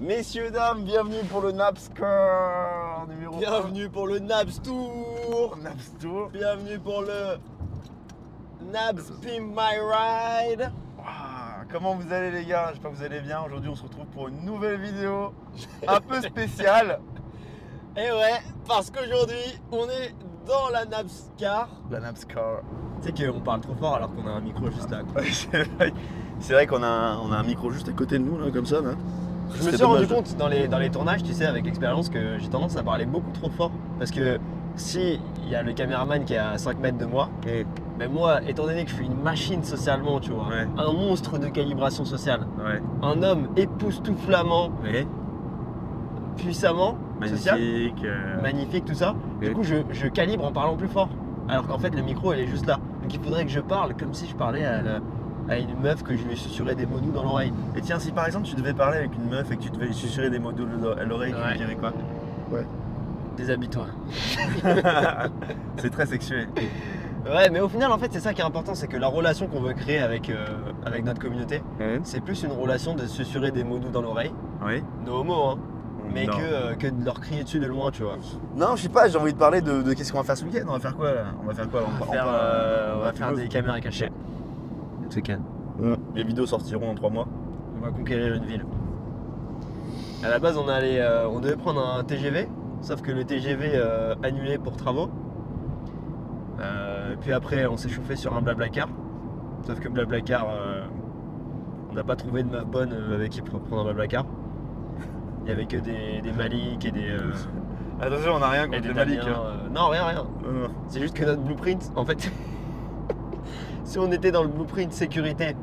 Messieurs, dames, bienvenue pour le Napscore numéro Bienvenue pour le Nabs Tour 1. Naps Tour. Bienvenue pour le Nabs Pimp My Ride Ah, comment vous allez les gars? J'espère que vous allez bien. Aujourd'hui, on se retrouve pour une nouvelle vidéo un peu spéciale. Et ouais, parce qu'aujourd'hui, on est dans la Nabs Car. La Napscore. Tu sais qu'on parle trop fort alors qu'on a un micro juste là. c'est vrai, qu'on a, on a un micro juste à côté de nous, là, comme ça. Là. Je me suis rendu compte dans les, dans les tournages, tu sais, avec l'expérience, que j'ai tendance à parler beaucoup trop fort. Parce que si il y a le caméraman qui est à 5 mètres de moi, mais moi, étant donné que je suis une machine socialement, tu vois, Ouais. un monstre de calibration sociale, Ouais. un homme époustouflamment, Ouais. puissamment, social, Magnifique. euh, magnifique, tout ça. Du coup, je, je calibre en parlant plus fort. Alors qu'en fait, le micro, elle est juste là. Donc il faudrait que je parle comme si je parlais à, la- à une meuf que je lui susurrais des mots doux dans l'oreille. Et tiens, si par exemple tu devais parler avec une meuf et que tu devais lui susurrer des mots doux à l'oreille, tu Ouais. lui dirais quoi? Déshabille-toi. C'est très sexuel. Ouais, mais au final, en fait, c'est ça qui est important, c'est que la relation qu'on veut créer avec, euh, avec notre communauté, Ouais. c'est plus une relation de susurrer des mots doux dans l'oreille, Oui. nos homo, hein, mais que, euh, que de leur crier dessus de loin, tu vois. Non, je sais pas, j'ai envie de parler de, de qu'est-ce qu'on va faire ce week-end? On va faire quoi là? On va faire quoi On va On faire, euh, on va faire des caméras cachées. Les vidéos sortiront dans 3 mois. On va conquérir une ville. À la base, on allait, euh, on devait prendre un TGV, sauf que le TGV euh, annulé pour travaux. Euh, puis après, on s'est chauffé sur un Blablacar, sauf que Blablacar, euh, on n'a pas trouvé de meuf bonne avec qui pour prendre un Blablacar. Il y avait que des, des Malik et des, euh, Attention, on a rien et contre des les Malik. Hein. euh, Non, rien, rien. Euh, C'est juste que notre blueprint, en fait, si on était dans le blueprint sécurité,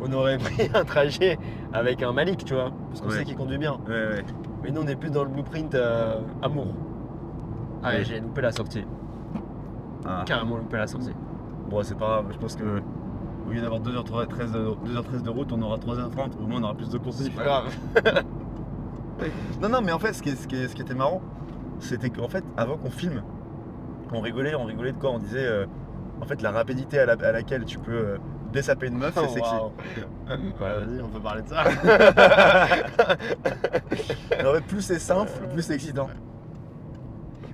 on aurait pris un trajet avec un Malik, tu vois, parce qu'on Ouais. sait qu'il conduit bien. ouais, ouais. Mais nous, on est plus dans le blueprint euh, amour. Ah, Ouais. j'ai loupé la sortie. Ah. Carrément loupé la sortie. Bon, c'est pas grave, je pense que au lieu d'avoir 2h13 de, 2h13 de route, on aura 3h30. Au moins, on aura plus de courses. C'est pas grave. Non, non, mais en fait, ce qui, ce qui était marrant, c'était qu'en fait, avant qu'on filme, on rigolait, on rigolait de quoi On disait, euh, en fait, la rapidité à, la- à laquelle tu peux euh, dessaper une meuf, c'est sexy. Waouh. Quoi, vas-y, on peut parler de ça. Mais en fait, plus c'est simple, plus c'est excitant.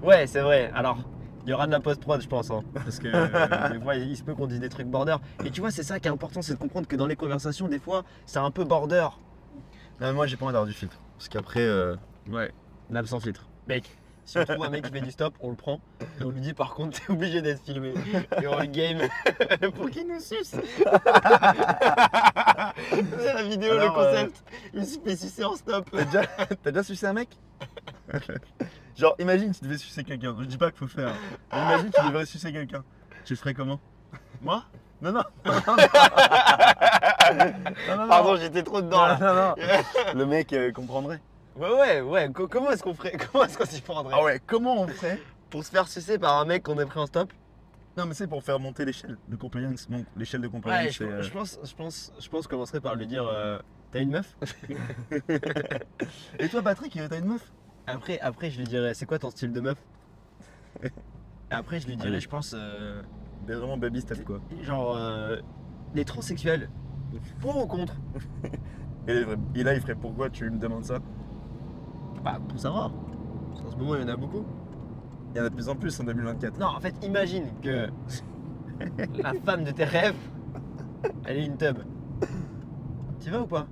ouais, c'est vrai. Alors, il y aura de la post-prod, je pense. hein, parce que euh, des fois, il se peut qu'on dise des trucs border. Et tu vois, c'est ça qui est important, c'est de comprendre que dans les conversations, des fois, c'est un peu border. Non, mais moi, j'ai pas envie d'avoir du filtre. Parce qu'après, euh, Ouais, sans filtre. Mec, si on trouve un mec qui fait du stop, on le prend et on lui dit par contre t'es obligé d'être filmé. Et on le game pour qu'il nous suce. C'est la vidéo, Alors, le concept. Il se fait sucer en stop. T'as déjà, déjà sucé un mec? Genre, imagine tu devais sucer quelqu'un. Je dis pas qu'il faut faire. Mais imagine tu devrais sucer quelqu'un. Tu le ferais comment? Moi? Non, non. non, non. Non, non, Pardon, j'étais trop dedans Non, là. Le mec euh, comprendrait. Ouais, ouais, ouais. co- comment est-ce qu'on ferait? Comment est-ce qu'on s'y prendrait? Ah ouais, comment on ferait? Pour se faire sucer par un mec qu'on est pris en stop? Non, mais c'est pour faire monter l'échelle de compliance. Donc, l'échelle de compliance, Ouais, je, c'est. euh, je pense, je pense, je pense commencerait par lui dire euh, T'as une meuf? Et toi, Patrick, euh, t'as une meuf? Après, après, je lui dirais, c'est quoi ton style de meuf? Après, je lui dirais, Allez. je pense, euh, Mais vraiment baby step quoi. genre, euh, les transsexuels, pour ou contre? Et, et là, il ferait pourquoi tu me demandes ça? Bah, pour savoir. Parce qu'en ce moment, il y en a beaucoup. Il y en a de plus en plus en 2024. Non, en fait, imagine que la femme de tes rêves, elle est une tub. Tu vas ou pas?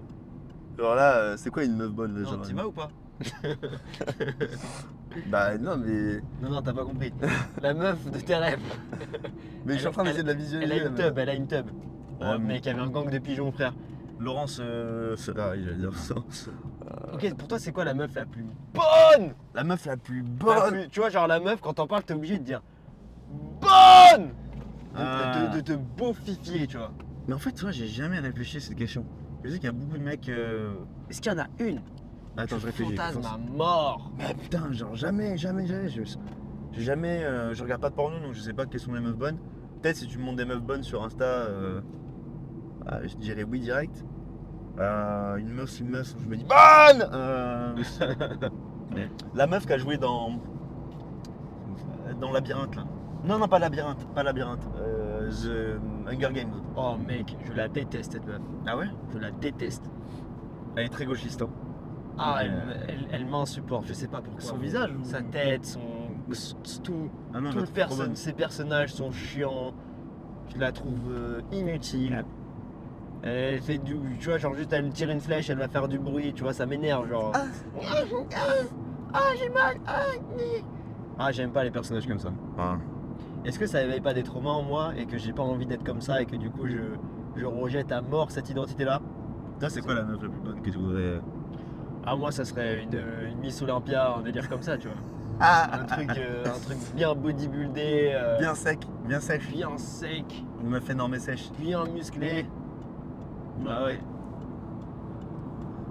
Alors là, euh, c'est quoi une meuf bonne là, Non, tu vas ou pas? Bah non, mais. Non, non, t'as pas compris. La meuf de tes rêves, Mais je suis en train Elle- d'essayer de la elle visualiser. a une tub, elle a une tub. Oh, Euh, mec, il y avait un gang de pigeons, frère. Laurence euh, j'allais dire ça. Ok, pour toi, c'est quoi la meuf la plus bonne? La meuf la plus La bonne plus- Tu vois, genre la meuf, quand t'en parles, t'es obligé de dire bonne de, Ah. de, de, de beau fifier, tu vois. Mais en fait, toi, j'ai jamais réfléchi à cette question. Je sais qu'il y a beaucoup de mecs. euh, Est-ce qu'il y en a une? Attends, je réfléchis. Fantasme à mort. Mais putain, genre jamais, jamais, jamais. Je, j'ai jamais. euh, je regarde pas de porno, donc je sais pas quelles sont les meufs bonnes. Peut-être si tu me montres des meufs bonnes sur Insta, euh, ah, je dirais oui direct. Euh, une meuf, une meuf, je me dis bonne euh, La meuf qui a joué dans. Dans Labyrinthe là. Non, non, pas Labyrinthe, pas Labyrinthe. Euh, The Hunger Games. Oh mec, je la déteste cette meuf. Ah ouais? Je la déteste. Elle est très gauchiste. hein. Ah, elle, elle- elle m'insupporte, je sais pas pourquoi. Son visage Sa tête, son. tout. Ah non, tout. Ces personnages sont chiants. Je la trouve inutile. Elle fait du. Tu vois, genre juste elle tire une flèche, elle va faire du bruit, tu vois, ça m'énerve. Genre. Ah. Ah, j'ai mal. Ah, ni. Ah, j'aime pas les personnages comme ça. Ah. Est-ce que ça éveille pas des traumas en moi et que j'ai pas envie d'être comme ça et que du coup je, je rejette à mort cette identité-là? Toi, c'est quoi la meuf la plus bonne que tu voudrais? Ah, moi ça serait une, une Miss Olympia, un délire comme ça, tu vois. Ah Un truc, euh, un truc bien bodybuildé, euh, Bien sec, bien sèche. bien sec, Une meuf énorme et sèche. bien musclé. Ah ouais.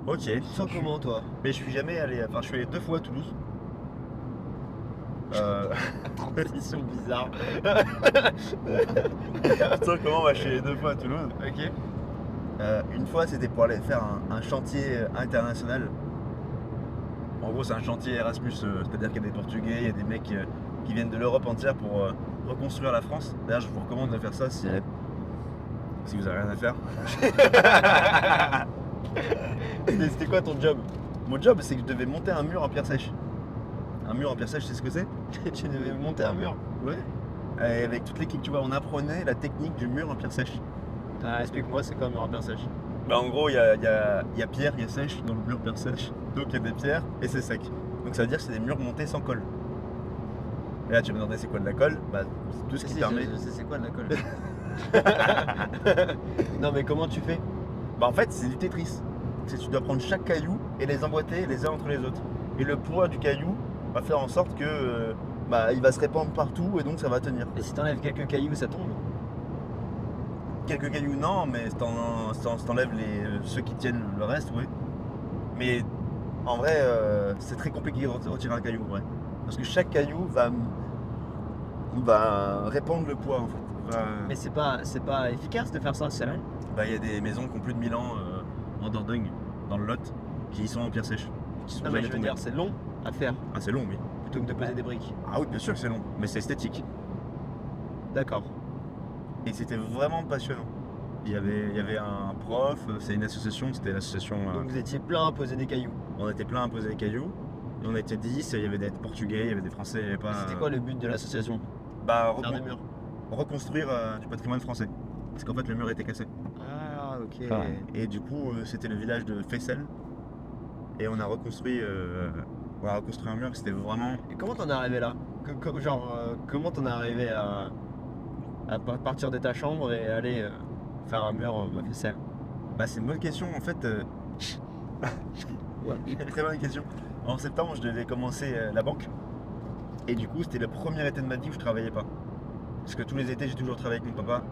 Ok. Tu te sens comment toi Mais je suis jamais allé. Enfin, je suis allé deux fois à Toulouse. Euh. Transition bizarre. tu sens comment je suis allé deux fois à Toulouse. Ok. Euh, une fois, c'était pour aller faire un, un chantier international. En gros, c'est un chantier Erasmus, euh, c'est-à-dire qu'il y a des Portugais, il y a des mecs euh, qui viennent de l'Europe entière pour reconstruire la France. D'ailleurs, je vous recommande de faire ça si, si vous avez rien à faire. Mais c'était quoi ton job? Mon job, c'est que je devais monter un mur en pierre sèche. Un mur en pierre sèche, c'est ce que c'est? Tu devais monter un mur. Ouais. Et avec toute l'équipe, tu vois, on apprenait la technique du mur en pierre sèche. Ah, explique-moi, c'est quoi un mur en pierre sèche? Bah, en gros, il y a, il y a- il y a pierre, il y a sèche dans le mur pierre sèche. Donc il y a des pierres et c'est sec. Donc ça veut dire que c'est des murs montés sans colle. Et là, tu me demandais c'est quoi de la colle? Bah, c'est tout ce qui Si, permet. je- je sais c'est quoi de la colle? Non mais comment tu fais? Bah, en fait, c'est du Tetris. C'est tu dois prendre chaque caillou et les emboîter les uns entre les autres. Et le poids du caillou va faire en sorte que euh, bah, il va se répandre partout et donc ça va tenir. Et si t'enlèves quelques cailloux, ça tombe? Quelques cailloux, non, mais si t'en- si t'en- si t'enlèves les, euh, ceux qui tiennent le reste, oui. Mais en vrai, euh, c'est très compliqué de reti- retirer un caillou, vrai. Parce que chaque caillou va, va répandre le poids, en fait. Va- Mais c'est pas, c'est pas efficace de faire ça, c'est vrai Bah, il y a des maisons qui ont plus de 1000 ans euh, en Dordogne, dans le Lot, qui sont en pierre sèche. Qui sont Non mais je veux dire, c'est long à faire Ah, c'est long, oui. plutôt que de poser des briques. Ah oui, bien sûr que c'est long, mais c'est esthétique. D'accord. Et c'était vraiment passionnant. Il y avait, il y avait un prof, euh, c'est une association, c'était l'association. euh, Donc vous étiez plein à poser des cailloux. On était plein à poser des cailloux. Et on était 10, et il y avait des Portugais, il y avait des Français, il y avait pas. C'était quoi le but de l'association? Bah, recon- des murs. Reconstruire euh, du patrimoine français. Parce qu'en fait, le mur était cassé. Ah ok. Et du coup, euh, c'était le village de Fessel. Et on a reconstruit, euh, on a reconstruit un mur, c'était vraiment. Et comment t'en es arrivé là? Que- que- Genre, euh, comment t'en es arrivé à, à pa- partir de ta chambre et aller euh, faire un mur en vaisselle Bah, c'est une bonne question. En fait, euh, très bonne question. En septembre, je devais commencer euh, la banque. Et du coup, c'était le premier été de ma vie où je travaillais pas. Parce que tous les étés, j'ai toujours travaillé avec mon papa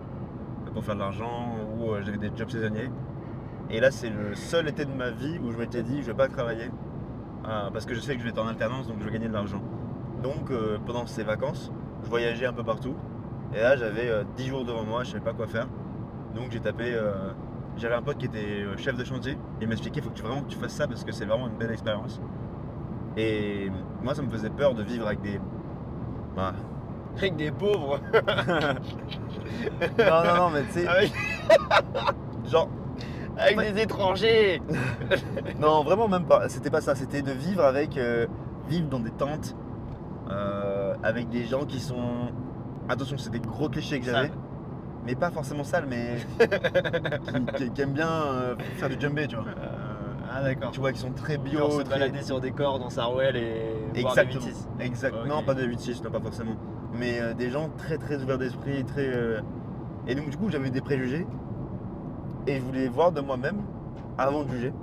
euh, pour faire de l'argent ou euh, j'avais des jobs saisonniers. Et là, c'est le seul été de ma vie où je m'étais dit, je vais pas travailler. euh, parce que je sais que je vais être en alternance, donc je vais gagner de l'argent. Donc, pendant ces vacances, je voyageais un peu partout. Et là, j'avais euh, 10 jours devant moi, je savais pas quoi faire. Donc, j'ai tapé. j'avais un pote qui était chef de chantier. Il m'expliquait, il faut que tu, vraiment que tu fasses ça parce que c'est vraiment une belle expérience. Et moi, ça me faisait peur de vivre avec des. Bah, Avec des pauvres Non, non, non, mais tu sais, Avec, genre, avec des étrangers non, vraiment même pas. C'était pas ça. C'était de vivre avec, euh, vivre dans des tentes, euh, avec des gens qui sont. Attention, c'est des gros clichés que j'avais, mais pas forcément sales, mais qui, qui- qui aiment bien euh, faire du jumbé, tu vois. Ah d'accord. Tu vois, qui sont très bio, Genre se très- balader sur des cordes en Sarwell et boire des Exactement. 8-6. Exact. Ok. Non, pas de 8-6, non, pas forcément. Mais euh, des gens très très ouverts d'esprit, très. euh, Et donc du coup j'avais des préjugés. Et je voulais voir de moi-même, avant de juger,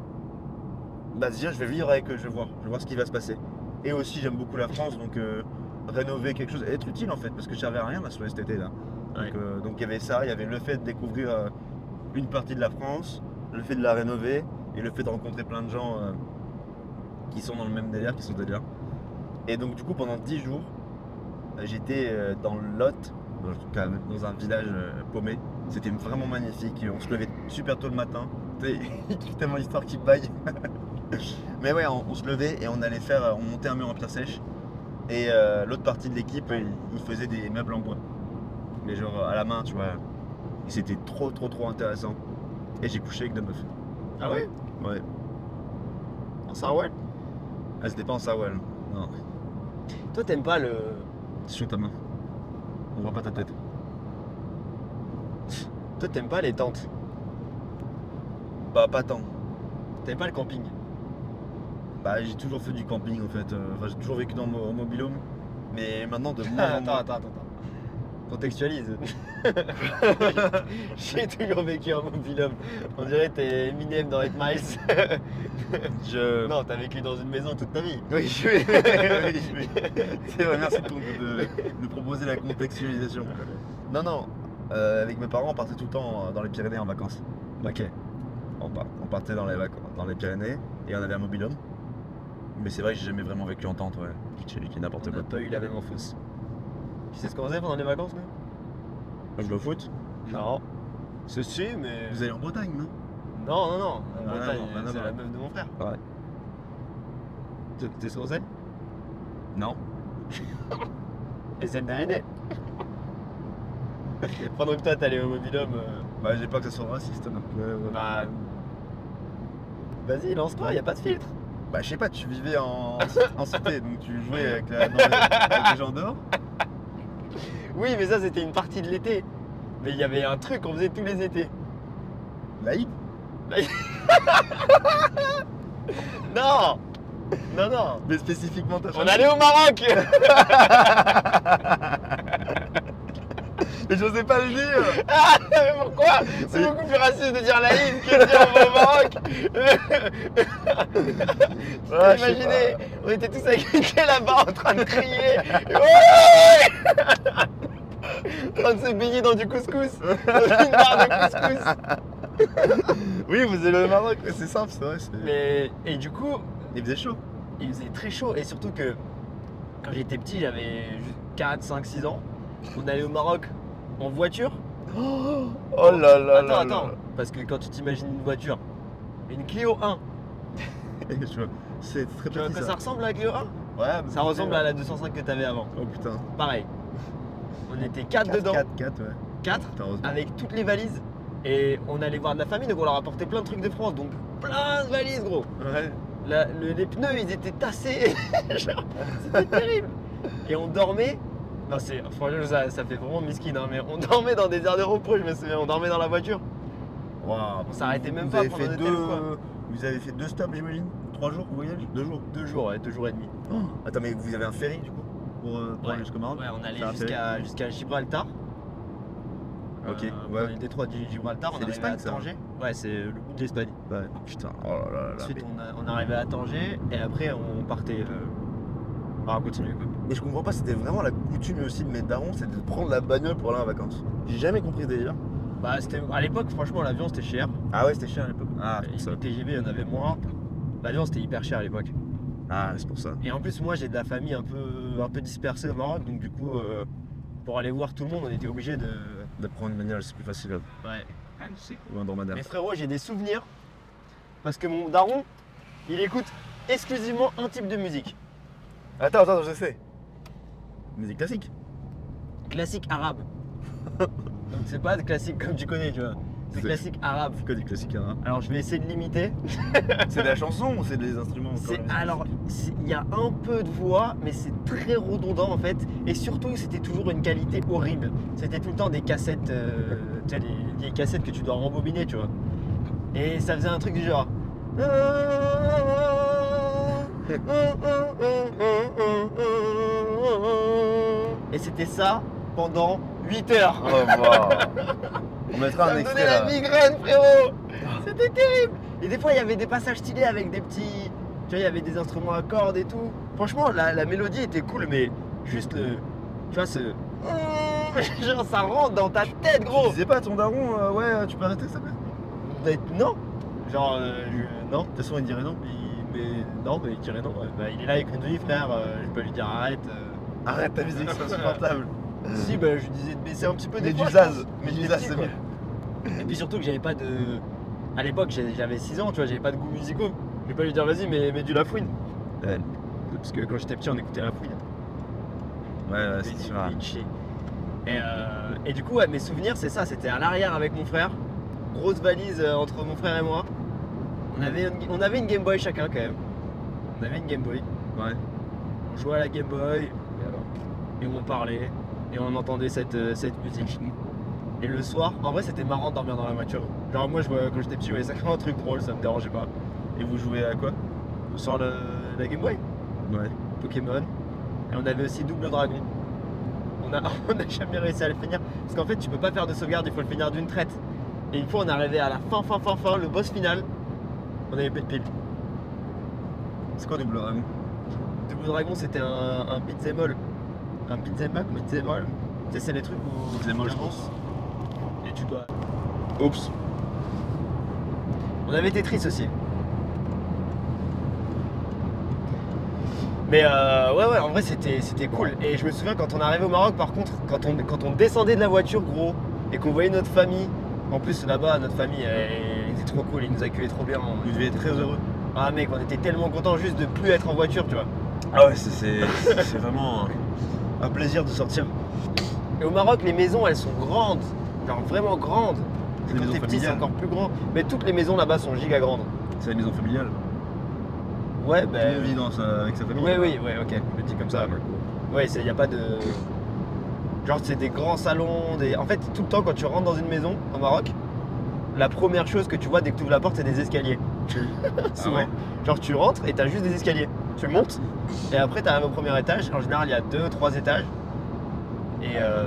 bah se dire je vais vivre avec eux, je vais voir, je vais voir ce qui va se passer. Et aussi j'aime beaucoup la France, donc euh, rénover quelque chose, être utile en fait, parce que je servais à rien là sur cet été là. Ouais. Donc euh, donc il y avait ça, il y avait le fait de découvrir euh, une partie de la France, le fait de la rénover, et le fait de rencontrer plein de gens euh, qui sont dans le même délire, qui sont délire. Et donc du coup pendant 10 jours, j'étais euh, dans le Lot, dans, en un village euh, paumé. C'était vraiment magnifique. On se levait super tôt le matin. Kiffe tellement l'histoire qui baille. Mais ouais, on, on se levait et on allait faire, on montait un mur en pierre sèche. Et euh, l'autre partie de l'équipe, il, faisait des meubles en bois. Mais genre à la main, tu vois. Et c'était trop, trop, trop intéressant. Et j'ai couché avec deux meufs. Ah ouais? Ouais. Sarwell? Ah, c'était pas en Sawal. Non. Toi, t'aimes pas le. Sur ta main. On voit pas ta tête. Toi, t'aimes pas les tentes. Bah, pas tant. T'aimes pas le camping. Bah, j'ai toujours fait du camping en fait. Euh, Enfin, j'ai toujours vécu dans mon mobilhome. Mais maintenant, de moins en attends, moins. attends, attends, attends. Contextualise. J'ai toujours vécu en mobilhome. On dirait que t'es Eminem dans 8 Miles. Je. non, t'as vécu dans une maison toute ta vie. Oui, je oui, oui. C'est vrai, merci de, de- de proposer la contextualisation. Non, non. euh, avec mes parents, on partait tout le temps euh, dans les Pyrénées en vacances. Ok. On, par- on partait dans les, dans les Pyrénées et on avait un mobilhome. Mais c'est vrai que j'ai jamais vraiment vécu en tente, ouais. Vécu n'importe On quoi. n'a pas eu la même enfance. Tu sais ce qu'on faisait pendant les vacances, nous Je le foot? Non. Ceci, mais. Vous allez en Bretagne, non? Non, non, non. À Bretagne, c'est la meuf de mon frère. Ouais. Tu tu sais ce qu'on faisait Non. Et c'est d'année. Pendant que toi t'allais au mobilhome, euh, Bah, j'ai pas que ça soit raciste. donc, ouais. bah. Vas-y, lance-toi, y a pas de filtre. Bah, je sais pas, tu vivais en, en cité, donc tu jouais avec, la- dans les, avec les gens dehors. Oui, mais ça c'était une partie de l'été. Mais il y avait un truc qu'on faisait tous les étés. Laïc Non. Non, non. Mais spécifiquement ta On allait au Maroc j'osais pas le dire Ah, mais Pourquoi C'est beaucoup plus raciste de dire laïque que de dire on va au Maroc je sais Imaginez, pas. on était tous agrippés là-bas en train de crier Ouais En train de se baigner dans du couscous Dans une barre de couscous Oui, vous êtes le Maroc, c'est simple, c'est vrai. Mais, et du coup, Il faisait chaud. il faisait très chaud et surtout que quand j'étais petit, j'avais 4, 5, 6 ans, on allait au Maroc en voiture. Oh là là attends, là attends, là. parce que quand tu t'imagines une voiture, une Clio 1, Je vois, C'est très à petit ça. ça ressemble la Clio 1 Ouais, Ça ressemble à la 205 que t'avais avant. Oh putain. Pareil. On était 4 4, dedans, 4, 4, ouais. 4 Putain, heureusement. avec toutes les valises. Et on allait voir de la famille, donc on leur apportait plein de trucs de France, donc plein de valises gros. Ouais. La- le- les pneus ils étaient tassés. C'était terrible. Et on dormait. Non, c'est franchement ça, ça fait vraiment miskin, hein, mais on dormait dans des aires de repos, je me souviens, on dormait dans la voiture. Waouh. On s'arrêtait même Vous pas avez pour fait deux... quoi. Vous avez fait deux stops, j'imagine? Trois jours de voyage Deux jours Deux jours, ouais, deux jours et demi. Oh. Attends, mais vous avez un ferry du coup Pour, euh, pour Ouais. aller jusqu'au Maroc? Ouais, on allait jusqu'à jusqu'à Gibraltar. Ok, Euh, ouais. le détroit du Gibraltar, on l'Espagne, à ça Tanger. Ouais, c'est le bout de l'Espagne. Ouais. Putain, oh là là là. Ensuite, on, a- on arrivait à Tanger et après, on partait. Euh, quoi. Mais je comprends pas, c'était vraiment la coutume aussi de mes darons, c'est de prendre la bagnole pour aller en vacances. J'ai jamais compris ce délire. Bah, c'était, à l'époque, franchement, l'avion c'était cher. Ah ouais, c'était cher à l'époque. Ah, c'est Et pour ça. les TGV, il y en avait moins. L'avion c'était hyper cher à l'époque. Ah, c'est pour ça. Et en plus, moi j'ai de la famille un peu, un peu dispersée au Maroc, donc du coup, euh, pour aller voir tout le monde, on était obligé de. De prendre une bagnole, c'est plus facile. Ouais. Ou un dromadaire. Mais frérot, j'ai des souvenirs parce que mon daron, il écoute exclusivement un type de musique. Attends, attends, je sais. Musique classique. Classique arabe. donc c'est pas classique comme tu connais, tu vois. C'est classique arabe. C'est quoi du classique hein Alors je vais essayer de l'imiter. C'est de la chanson ou c'est des instruments alors il y a un peu de voix, mais c'est très redondant en fait. Et surtout, c'était toujours une qualité horrible. C'était tout le temps des cassettes, euh, tu sais, les cassettes que tu dois rembobiner, tu vois. Et ça faisait un truc du genre. Et c'était ça pendant 8 heures. Oh, wow. On mettra Ça un me extrait donnait la migraine, frérot C'était terrible Et des fois, il y avait des passages stylés avec des petits... Tu vois, il y avait des instruments à cordes et tout. Franchement, la, la mélodie était cool, mais juste le... Tu vois, ce... Genre, ça rentre dans ta tête, Tu gros disais pas à ton daron, euh, ouais, tu peux arrêter ça Non? Genre, euh, je- non. De toute façon, il dirait non. Il- Mais non, mais il dirait non. Bah, il est là, il conduit, frère. euh, je peux lui dire arrête. euh. Arrête ta musique, c'est insupportable. Si, bah, je lui disais de baisser un petit peu des Mais fois, du je zaz, mais du J'étais zaz, petit, c'est quoi. bien. Et puis surtout que j'avais pas de. À l'époque, j'ai- j'avais 6 ans, tu vois, j'avais pas de goût musicaux. Je vais pas lui dire vas-y, mais mets du La Fouine. Ouais. Parce que quand j'étais petit, on écoutait La Fouine. Ouais, ouais, Vinci, c'est sûr. Vinci. Et, euh, et du coup, ouais, mes souvenirs, c'est ça. C'était à l'arrière avec mon frère. Grosse valise euh, entre mon frère et moi. On avait, une, on avait une Game Boy chacun quand même. On avait une Game Boy. Ouais. On jouait à la Game Boy. Et on parlait. Et on entendait cette, euh, cette musique. Et le soir, en vrai, c'était marrant de dormir dans la voiture. Genre, moi, je, vois- quand j'étais petit, je voyais ça comme un truc drôle, ça me dérangeait pas. Et vous jouez à quoi? Le, la Game Boy, Ouais. Pokémon. Et on avait aussi Double Dragon. On a, on a jamais réussi à le finir. Parce qu'en fait, tu peux pas faire de sauvegarde, il faut le finir d'une traite. Et une fois, on est arrivé à la fin, fin, fin, fin, le boss final. On avait plus de piles. C'est quoi Double Dragon? Double Dragon, c'était un, un beat'em all. Un beat'em up, beat'em all. Tu sais, c'est les trucs où Beat'em all, je avances Et tu dois. Oups. On avait Tetris aussi. Mais euh, ouais, ouais, en vrai, c'était c'était cool. Et je me souviens quand on arrivait au Maroc, par contre, quand on, quand on descendait de la voiture, gros, et qu'on voyait notre famille. En plus, là-bas, notre famille, elle, trop cool, ils nous accueillaient trop bien. Vous deviez être très heureux. Ah, mec, on était tellement contents juste de plus être en voiture, tu vois. Ah ouais, c'est- vraiment un plaisir de sortir. Et au Maroc, les maisons, elles sont grandes. Genre vraiment grandes. Quand t'es petit, c'est encore plus grand. Mais toutes les maisons là-bas sont giga grandes. C'est la maison familiale. Ouais, ben. monde vit dans sa- avec sa famille. Oui, oui, ouais, ok, dis comme ça. Ouais, il n'y a pas de. Genre, c'est des grands salons. Des... En fait, tout le temps, quand tu rentres dans une maison au Maroc, la première chose que tu vois dès que tu ouvres la porte, c'est des escaliers. Souvent. ouais Genre, tu rentres et t'as juste des escaliers. Tu montes et après, tu arrives au premier étage. En général, il y a deux, trois étages. Et, euh,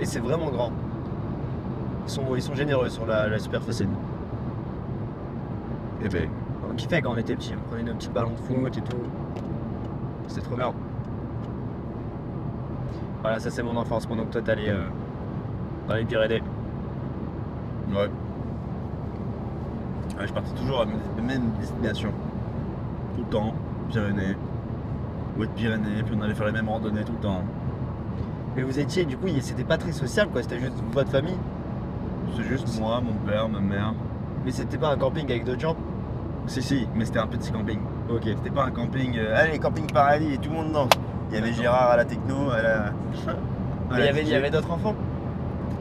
et c'est vraiment grand. Ils sont, ils sont généreux sur la, la superficie. Eh ben, On kiffait quand on était petits. On prenait nos petits ballons de foot et tout. C'était trop bien. Voilà, ça c'est mon enfance pendant que toi t'allais euh, dans les Pyrénées. ouais. Je partais toujours à la même destination. Tout le temps. Pyrénées. Haute Pyrénées, puis on allait faire les mêmes randonnées tout le temps. Mais vous étiez, du coup, c'était pas très sociable quoi, c'était juste votre famille? C'est juste moi, mon père, ma mère. Mais c'était pas un camping avec d'autres gens? Si, si, mais c'était un petit camping. Ok. C'était pas un camping. euh, allez, camping paradis et tout le monde danse. Il y avait Gérard à la techno, à la. à il y avait, avait d'autres enfants?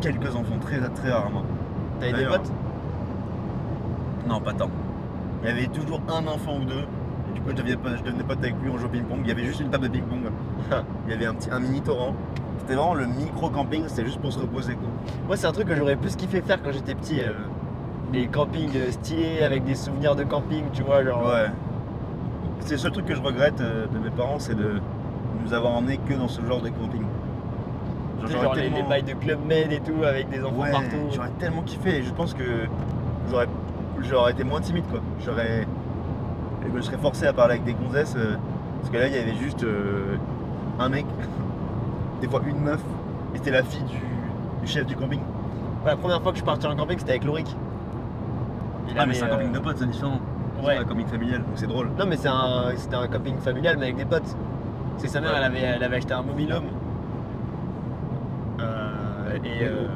quelques enfants, très, très rarement. T'avais des potes? Non, pas tant. Il y avait toujours un enfant ou deux. Et du coup, je devenais, je devenais pote avec lui, on jouait au ping-pong. Il y avait juste une table de ping-pong. Il y avait un, petit, un mini torrent. C'était vraiment le micro-camping, c'était juste pour se reposer. Quoi. Moi, c'est un truc que j'aurais plus kiffé faire quand j'étais petit. euh, les campings euh, stylés avec des souvenirs de camping, tu vois, genre. Ouais. C'est le seul truc que je regrette euh, de mes parents, c'est de nous avoir emmenés que dans ce genre de camping. Genre les, tellement- les bails de Club Med et tout avec des enfants Ouais, partout. j'aurais tellement kiffé et je pense que j'aurais, j'aurais été moins timide quoi. J'aurais, et je serais forcé à parler avec des gonzesses euh, parce que là il y avait juste euh, un mec, des fois une meuf, et c'était la fille du, du chef du camping. Ouais, la première fois que je suis parti en camping, c'était avec Lorik. Il Ah mais c'est un euh, camping de potes, c'est différent. Ouais. C'est un camping familial, donc c'est drôle. Non, mais c'est un, c'était un camping familial, mais avec des potes. C'est sa mère, Ouais. elle, avait, elle avait acheté un mobilhome. Euh, et euh,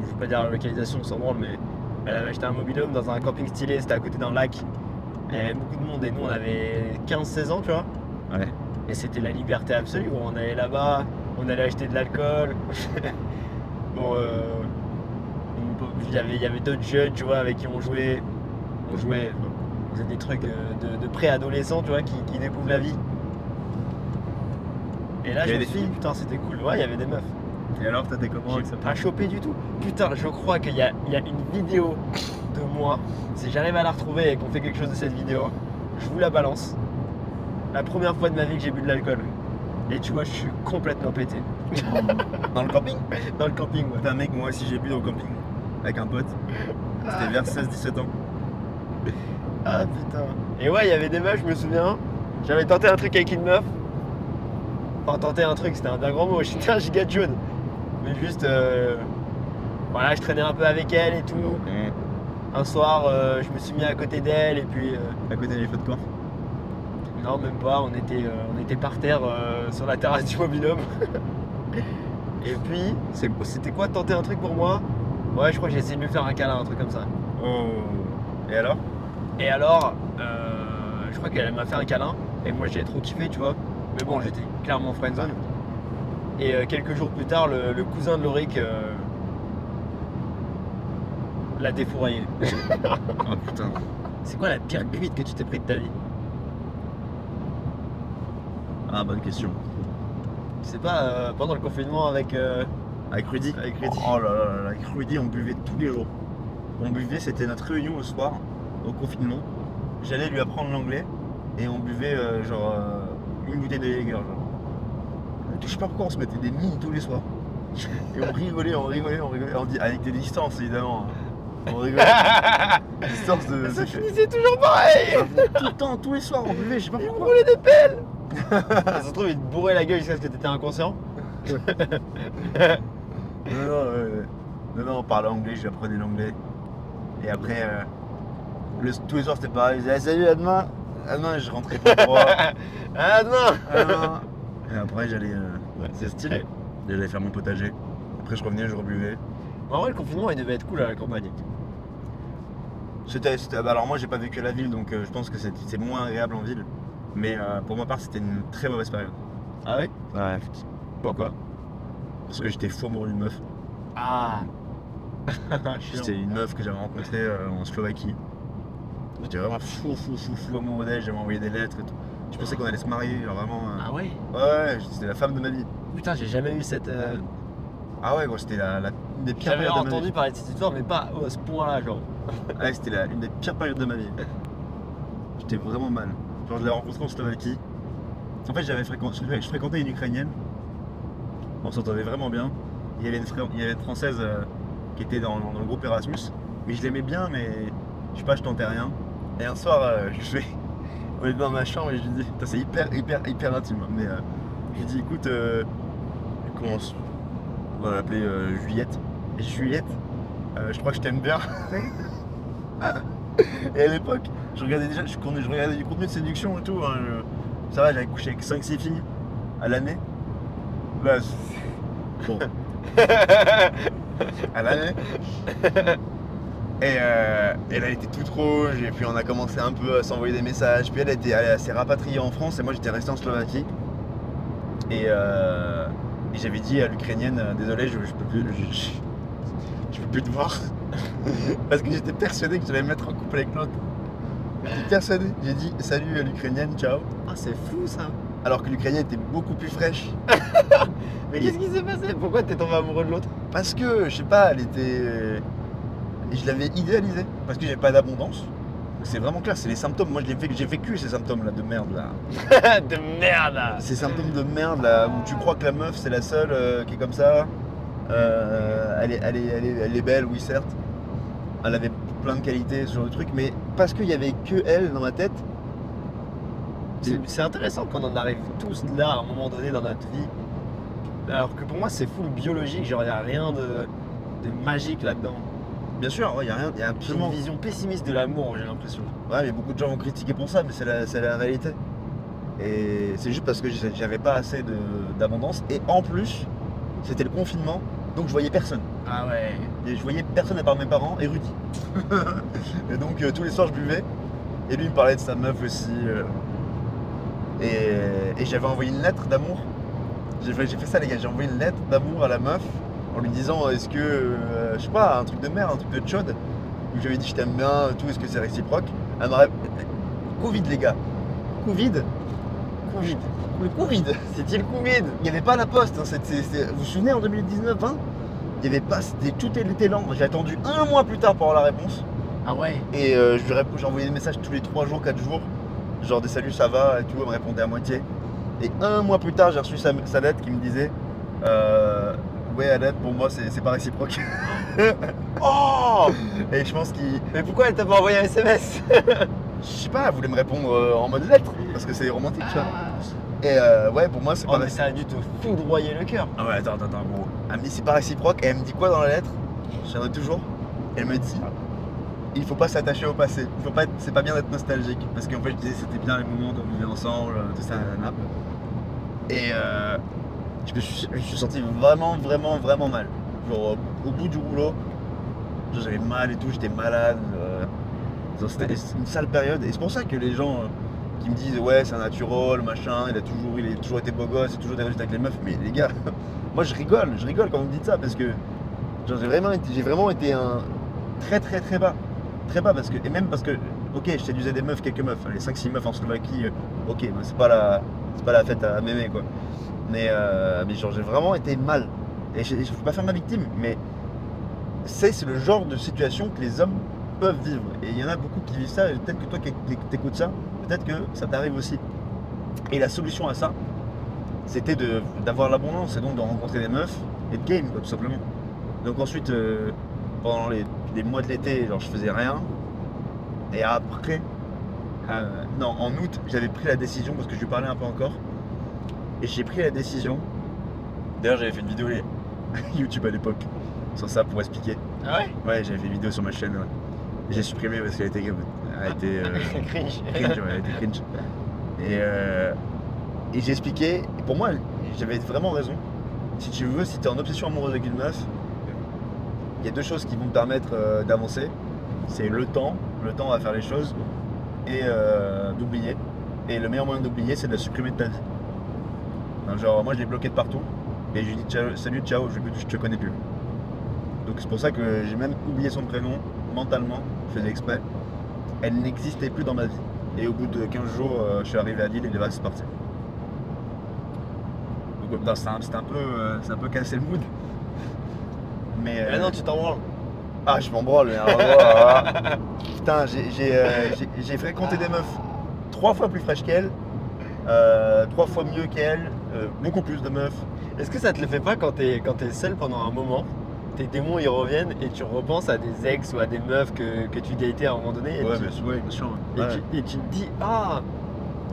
je vais pas dire la localisation, on s'en branle, mais elle avait acheté un mobilhome dans un camping stylé, c'était à côté d'un lac. Il y avait beaucoup de monde et nous on avait 15-16 ans, tu vois. Ouais. Et c'était la liberté absolue. On allait là-bas, on allait acheter de l'alcool. bon, euh, il y avait, d'autres jeunes, tu vois, avec qui on jouait. On jouait, on faisait des trucs euh, de, de préadolescents, tu vois, qui, qui découvrent la vie. Et là, je me suis dit, putain, c'était cool. Ouais, il y avait des meufs. Et alors comment avec J'ai ça pas chopé du tout. Putain, je crois qu'il y a, il y a une vidéo de moi. Si j'arrive à la retrouver et qu'on fait quelque chose de cette vidéo, je vous la balance. La première fois de ma vie que j'ai bu de l'alcool. Et tu vois, je suis complètement pété. Dans le camping? Dans le camping, ouais. Putain mec, moi aussi j'ai bu dans le camping avec un pote. C'était vers 16-17 ans. Ah putain. Et ouais, il y avait des meufs, je me souviens. J'avais tenté un truc avec une meuf. Enfin, tenter un truc, c'était un bien grand mot. J'étais un giga de jaune. Mais juste. euh, Voilà, je traînais un peu avec elle et tout. Un soir, euh, je me suis mis à côté d'elle et puis. euh, À côté des feux de camp. Non, même pas. On était, on était par terre sur la terrasse du mobilhome. Et puis, c'était quoi tenter un truc pour moi? Ouais, je crois que j'ai essayé de lui faire un câlin, un truc comme ça. Oh. Et alors? Et alors, je crois qu'elle m'a fait un câlin. Et moi, j'ai trop kiffé, tu vois. Mais bon, j'étais clairement en friendzone. Et euh, quelques jours plus tard, le, le cousin de Loric euh, l'a défouraillé. Oh putain. C'est quoi la pire cuite que tu t'es pris de ta vie? Ah, bonne question. C'est pas euh, pendant le confinement avec. euh, Avec Rudy Avec Rudy. Oh là là là là, avec Rudy, on buvait tous les jours. On buvait, c'était notre réunion au soir, au confinement. J'allais lui apprendre l'anglais et on buvait euh, genre euh, une bouteille de Jäger. Genre. Je sais pas pourquoi on se mettait des mines tous les soirs. Et on rigolait, on rigolait, on rigolait. On dit avec des distances évidemment. On rigolait. Distance de. Ça finissait toujours pareil tout le temps, tous les soirs, on buvait, je sais pas pourquoi. roulait des pelles Ça se trouve, il te bourrait la gueule jusqu'à ce que t'étais inconscient. Non, non, euh, non, non, on parlait anglais, je lui apprenais l'anglais. Et après, euh, le- tous les soirs c'était pareil, je disais Ah, salut, à demain. À demain, je rentrais pas droit. À demain. Et après, j'allais. euh, c'est stylé. J'allais faire mon potager. Après, je revenais, je rebuvais. En vrai, le confinement, il devait être cool à la campagne. C'était, c'était- bah, alors, moi, j'ai pas vécu à la ville, donc euh, je pense que c'est, c'est moins agréable en ville. Mais euh, pour ma part, c'était une très mauvaise période. Ah ouais? Ouais. Pourquoi? Parce que j'étais fou amoureux d'une meuf. Ah C'était une meuf que j'avais rencontrée euh, en Slovaquie. J'étais vraiment fou, fou, fou, fou amoureux d'elle. J'avais envoyé des lettres et tout. Je pensais qu'on allait se marier, genre vraiment. euh, Ah ouais? Ouais, ouais, c'était la femme de ma vie. Putain, j'ai jamais eu cette. euh, Ah ouais, gros, c'était la, la- une des pires J'avais périodes de ma entendu vie. parler de cette histoire, mais pas à ce point-là, genre. Ouais, c'était la- une des pires périodes de ma vie. J'étais vraiment mal. Genre, je l'ai rencontrée en Slovaquie. En fait, j'avais fréquent- je fréquentais une Ukrainienne. On s'entendait vraiment bien. Il y avait une, il y avait une Française euh, qui était dans, dans le groupe Erasmus. Mais je l'aimais bien, mais je sais pas, je tentais rien. Et un soir, euh, je vais. On est dans ma chambre et je lui dis. C'est hyper, hyper, hyper intime. hein, Mais euh, je lui dis écoute, euh, comment on va l'appeler euh, Juliette. Et Juliette, euh, je crois que je t'aime bien. Et à l'époque, je regardais déjà, je, je regardais du contenu de séduction et tout. hein, je- ça va, j'avais couché avec 5-6 filles à l'année. C'est- bon. à l'année. Et, euh, elle était toute rouge, et puis on a commencé un peu à s'envoyer des messages. Puis elle était, rapatriée en France, et moi j'étais resté en Slovaquie. Et, euh, et j'avais dit à l'Ukrainienne, euh, désolé, je, je peux plus, je, je- je peux plus te voir. Parce que j'étais persuadé que j'allais me mettre en couple avec l'autre. J'étais persuadé. J'ai dit salut à l'Ukrainienne, ciao. Ah, c'est fou ça Alors que l'Ukrainienne était beaucoup plus fraîche. Mais qu'est-ce qui s'est passé? Pourquoi t'es tombé amoureux de l'autre? Parce que, je sais pas, elle était. Et je l'avais idéalisée. Parce que j'avais pas d'abondance. C'est vraiment clair, c'est les symptômes. Moi, j'ai vécu ces symptômes-là de merde là. De merde Ces symptômes de merde là où tu crois que la meuf c'est la seule euh, qui est comme ça. Euh, elle, est, elle, est, elle, est, elle est belle, oui, certes. Elle avait plein de qualités, ce genre de truc, mais parce qu'il y avait que elle dans ma tête. C'est c'est intéressant qu'on en arrive tous là à un moment donné dans notre vie. Alors que pour moi, c'est full biologique, genre il n'y a rien de, de magique là-dedans. Bien sûr, il y a rien, il y a C'est absolument. une vision pessimiste de l'amour, j'ai l'impression. Ouais, mais beaucoup de gens vont critiquer pour ça, mais c'est la, la réalité. Et c'est juste parce que j'avais pas assez d'abondance. Et en plus, c'était le confinement, donc je voyais personne. Ah ouais. Et je voyais personne à part mes parents et Rudy. et donc euh, tous les soirs je buvais. Et lui il me parlait de sa meuf aussi. euh. Et, et j'avais envoyé une lettre d'amour. J'ai fait ça les gars, j'ai envoyé une lettre d'amour à la meuf en lui disant est-ce que, euh, je sais pas, un truc de merde, un truc de chaude. Où j'avais dit je t'aime bien, tout, est-ce que c'est réciproque? Elle m'a rép- Covid les gars. Covid? Covid. Le Covid. C'est-il Covid? Il n'y avait pas la poste. hein, c'était- c'était- Vous vous souvenez en 2019 hein? Il n'y avait pas. C'était, tout était lent. J'ai attendu un mois plus tard pour avoir la réponse. Ah ouais Et euh, je lui réponds- j'ai envoyé des messages tous les 3 jours, 4 jours. Genre des saluts, ça va et tout. Elle me répondait à moitié. Et un mois plus tard, j'ai reçu sa, sa lettre qui me disait euh, Ouais, lettre, pour moi, c'est, pas réciproque. Oh et je pense qu'il. Mais pourquoi elle t'a pas envoyé un SMS Je sais pas, elle voulait me répondre euh, en mode lettre. Parce que c'est romantique, tu vois. Et euh, ouais, pour moi, c'est Oh pas mais réciproque. ça a dû te foudroyer le cœur. Ah ouais, attends, attends, attends, gros. Elle me dit c'est pas réciproque et elle me dit quoi dans la lettre? Je tiendrai toujours. Elle me dit il faut pas s'attacher au passé. Il faut pas c'est pas bien d'être nostalgique. Parce qu'en fait, je disais c'était bien les moments qu'on vivait ensemble, tout ça, nanana. Et euh, je, me suis, je me suis senti vraiment, vraiment, vraiment mal. Genre au bout du rouleau, j'avais mal et tout, j'étais malade. euh, c'était une sale période. Et c'est pour ça que les gens euh, qui me disent ouais c'est un natural, machin, il a toujours, il a toujours été beau gosse, il a toujours des résultats avec les meufs. Mais les gars, moi je rigole, je rigole quand vous me dites ça parce que j'ai vraiment, été- j'ai vraiment été un très très très bas. Très bas parce que, et même parce que ok, je séduisais des meufs, quelques meufs, les 5-6 meufs en Slovaquie, euh, ok, mais c'est pas la, pas la fête à m'aimer quoi. Mais, euh, mais genre j'ai vraiment été mal. Et je ne veux pas faire ma victime, mais c'est le genre de situation que les hommes peuvent vivre. Et il y en a beaucoup qui vivent ça, et peut-être que toi qui écoutes ça, peut-être que ça t'arrive aussi. Et la solution à ça, c'était d'avoir l'abondance et donc de rencontrer des meufs et de game, quoi, tout simplement. Donc ensuite, euh, pendant les, les mois de l'été, genre je faisais rien. Et après, euh, non, en août, j'avais pris la décision, parce que je lui parlais un peu encore, et j'ai pris la décision. D'ailleurs, j'avais fait une vidéo YouTube à l'époque sur ça pour expliquer. Ah ouais? Ouais, j'avais fait une vidéo sur ma chaîne. ouais. J'ai supprimé parce qu'elle était, elle était euh, Cringe. cringe, ouais, elle était cringe. Et, euh, et j'ai expliqué, et pour moi, j'avais vraiment raison. Si tu veux, si tu es en obsession amoureuse avec une meuf, il y a deux choses qui vont te permettre euh, d'avancer. C'est le temps, le temps à faire les choses, et euh, d'oublier. Et le meilleur moyen d'oublier, c'est de la supprimer de ta vie. Donc, genre, moi, je l'ai bloqué de partout. Et je lui dit ciao, salut, ciao, je, je te connais plus. Donc c'est pour ça que j'ai même oublié son prénom mentalement, je faisais exprès. Elle n'existait plus dans ma vie. Et au bout de 15 jours, euh, je suis arrivé à Lille et les vagues c'est parti. Donc non, c'est un, peu, euh, un peu cassé le mood. Mais, Mais euh, non, tu t'en branles. Ah, je m'en branle. mais alors, voilà. Putain, j'ai- j'ai euh, j'ai- j'ai fréquenté des meufs trois fois plus fraîches qu'elle, euh, trois fois mieux qu'elle, euh, beaucoup plus de meufs. Est-ce que ça te le fait pas quand t'es quand es seul pendant un moment Tes démons ils reviennent et tu repenses à des ex ou à des meufs que, que tu datais à un moment donné et, Ouais, tu, sûr, bien sûr. et Ouais. tu- et tu te dis ah,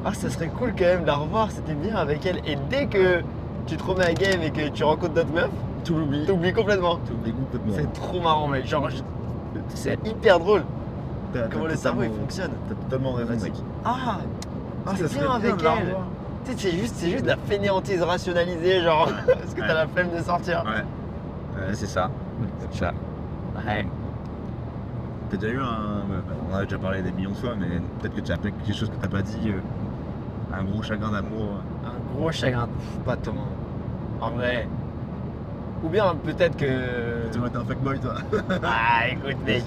ah ça serait cool quand même de la revoir, c'était bien avec elle. Et dès que tu te remets à game et que tu rencontres d'autres meufs, Tout l'oublie. t'oublies complètement. Complètement. C'est trop marrant mec, genre je- c'est hyper drôle comment le cerveau il fonctionne. T'as totalement raison, mec. Ah, Ah, c'est bien avec elle. tu sais c'est juste, c'est juste de la fainéantise rationalisée genre parce que Ouais. t'as la flemme de sortir. Ouais. Ouais, c'est ça. C'est ça. Ouais. T'as déjà eu un. On a déjà parlé des millions de fois, mais peut-être que tu as appris quelque chose que t'as pas dit. euh, un gros chagrin d'amour. Un gros chagrin, Pff, pas tant. En vrai. Ou bien peut-être que. Tu dois être un fuckboy, toi. Ah écoute mec.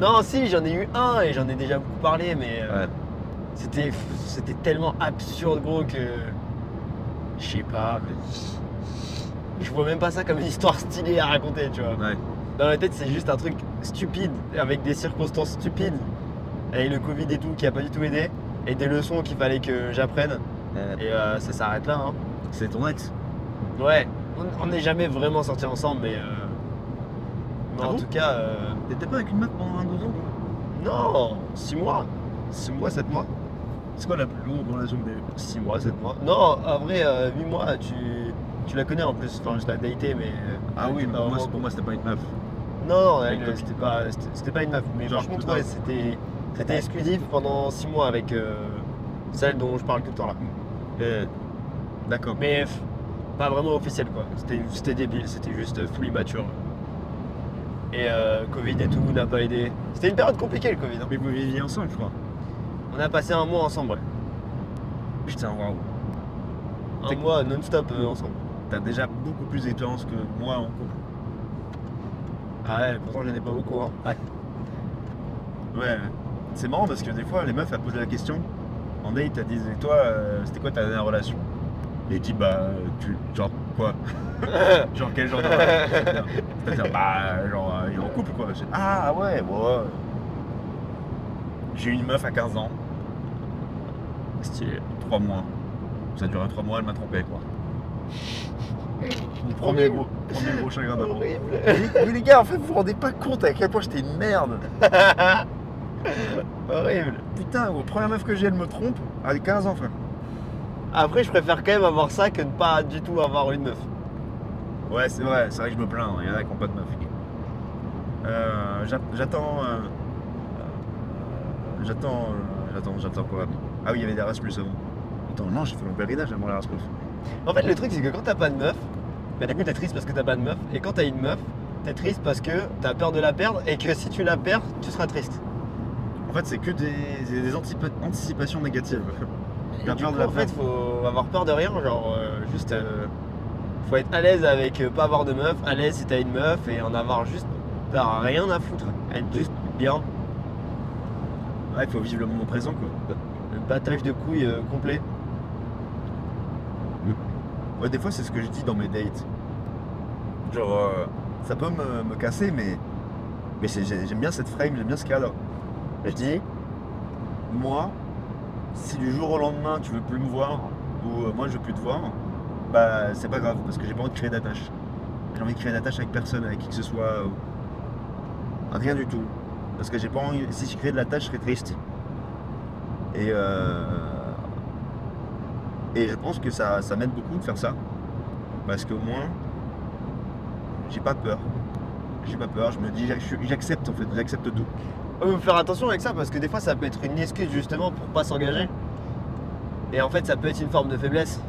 Non si j'en ai eu un et j'en ai déjà beaucoup parlé mais euh, Ouais. c'était c'était tellement absurde gros que je sais pas. Je vois même pas ça comme une histoire stylée à raconter tu vois. Ouais. Dans ma tête c'est juste un truc stupide avec des circonstances stupides. Avec le Covid et tout qui a pas du tout aidé et des leçons qu'il fallait que j'apprenne et euh, ça s'arrête là hein. C'est ton ex? Ouais, on- n'est jamais vraiment sortis ensemble, mais. euh, mais Ah en bon tout cas, euh, T'étais pas avec une meuf pendant un deux ans non 6 mois 6 mois, 7 mois C'est quoi la plus longue relation que t'as eue 6 mois, 7 mois Non, en vrai, 8 mois, tu, tu la connais en plus. Enfin, je l'ai datée, mais. euh, Ah oui, mais pour moi, vraiment- c'est- pour moi, c'était pas une meuf. Non, non, Avec c'était pas, c'était- c'était pas une meuf. Mais Genre, par contre, putain. ouais, c'était, c'était exclusif pendant 6 mois avec euh, celle dont je parle tout le temps là. Euh, D'accord. Mais pas vraiment officiel quoi. C'était, débile, c'était juste full immature. Et euh, Covid et tout n'a pas aidé. C'était une période compliquée le Covid. hein. Mais vous viviez ensemble, je crois. On a passé un mois ensemble, ouais. Putain, waouh. Un mois non-stop euh, ensemble. T'as déjà beaucoup plus d'expérience que moi en couple. Ah ouais, pourtant j'en ai pas beaucoup. Hein. Ouais. C'est marrant parce que des fois, les meufs, elles posent la question. En date, elles disent Et toi, euh, c'était quoi ta dernière relation? Et tu dis Bah, tu. Genre quoi? Genre quel genre de C'est-à-dire, bah, genre, euh, il est en couple quoi. Je dis, ah ouais, ouais. J'ai eu une meuf à 15 ans. C'était 3 mois. Ça a duré 3 mois, elle m'a trompé quoi. Mon premier gros, premier gros chagrin d'amour. Mais, mais les gars, en fait, vous vous rendez pas compte à quel point j'étais une merde. Horrible. Putain, première meuf que j'ai, elle me trompe. Elle a 15 ans, frère. Après, je préfère quand même avoir ça que ne pas du tout avoir une meuf. Ouais, c'est vrai, c'est vrai que je me plains. Il y en a qui n'ont pas de meuf. Euh, j'attends. euh, euh, j'attends. euh, j'attends, j'attends quoi Ah oui, il y avait des Erasmus avant. Attends, non, j'ai fait mon pèlerinage avant l'Erasmus. En fait, le truc, c'est que quand t'as pas de meuf, bah du coup, t'es triste parce que t'as pas de meuf. Et quand t'as une meuf, t'es triste parce que t'as peur de la perdre et que si tu la perds, tu seras triste. En fait, c'est que des, anticipations négatives. Et T'as du peur coup, de la en fait, faut avoir peur de rien. Genre, euh, juste. euh, faut être à l'aise avec euh, pas avoir de meuf, à l'aise si t'as une meuf et en avoir juste. T'as rien à foutre. Être juste bien. Il faut vivre le moment présent quoi. Le battage de couilles complet. Ouais, des fois, c'est ce que je dis dans mes dates. Genre, ça peut me, me casser, mais, mais j'aime bien cette frame, j'aime bien ce qu'il y a là. Et je dis, moi, si du jour au lendemain tu veux plus me voir, ou euh, moi je veux plus te voir, bah c'est pas grave, parce que j'ai pas envie de créer d'attache. J'ai envie de créer d'attache avec personne, avec qui que ce soit. Rien du tout. Parce que j'ai pas envie. Si je crée de l'attache, je serais triste. Et euh, et je pense que ça, ça m'aide beaucoup de faire ça. Parce qu'au moins, j'ai pas peur. J'ai pas peur, je me dis, j'ac- j'accepte en fait, j'accepte tout. Il faut faire attention avec ça parce que des fois ça peut être une excuse justement pour pas s'engager. Et en fait ça peut être une forme de faiblesse.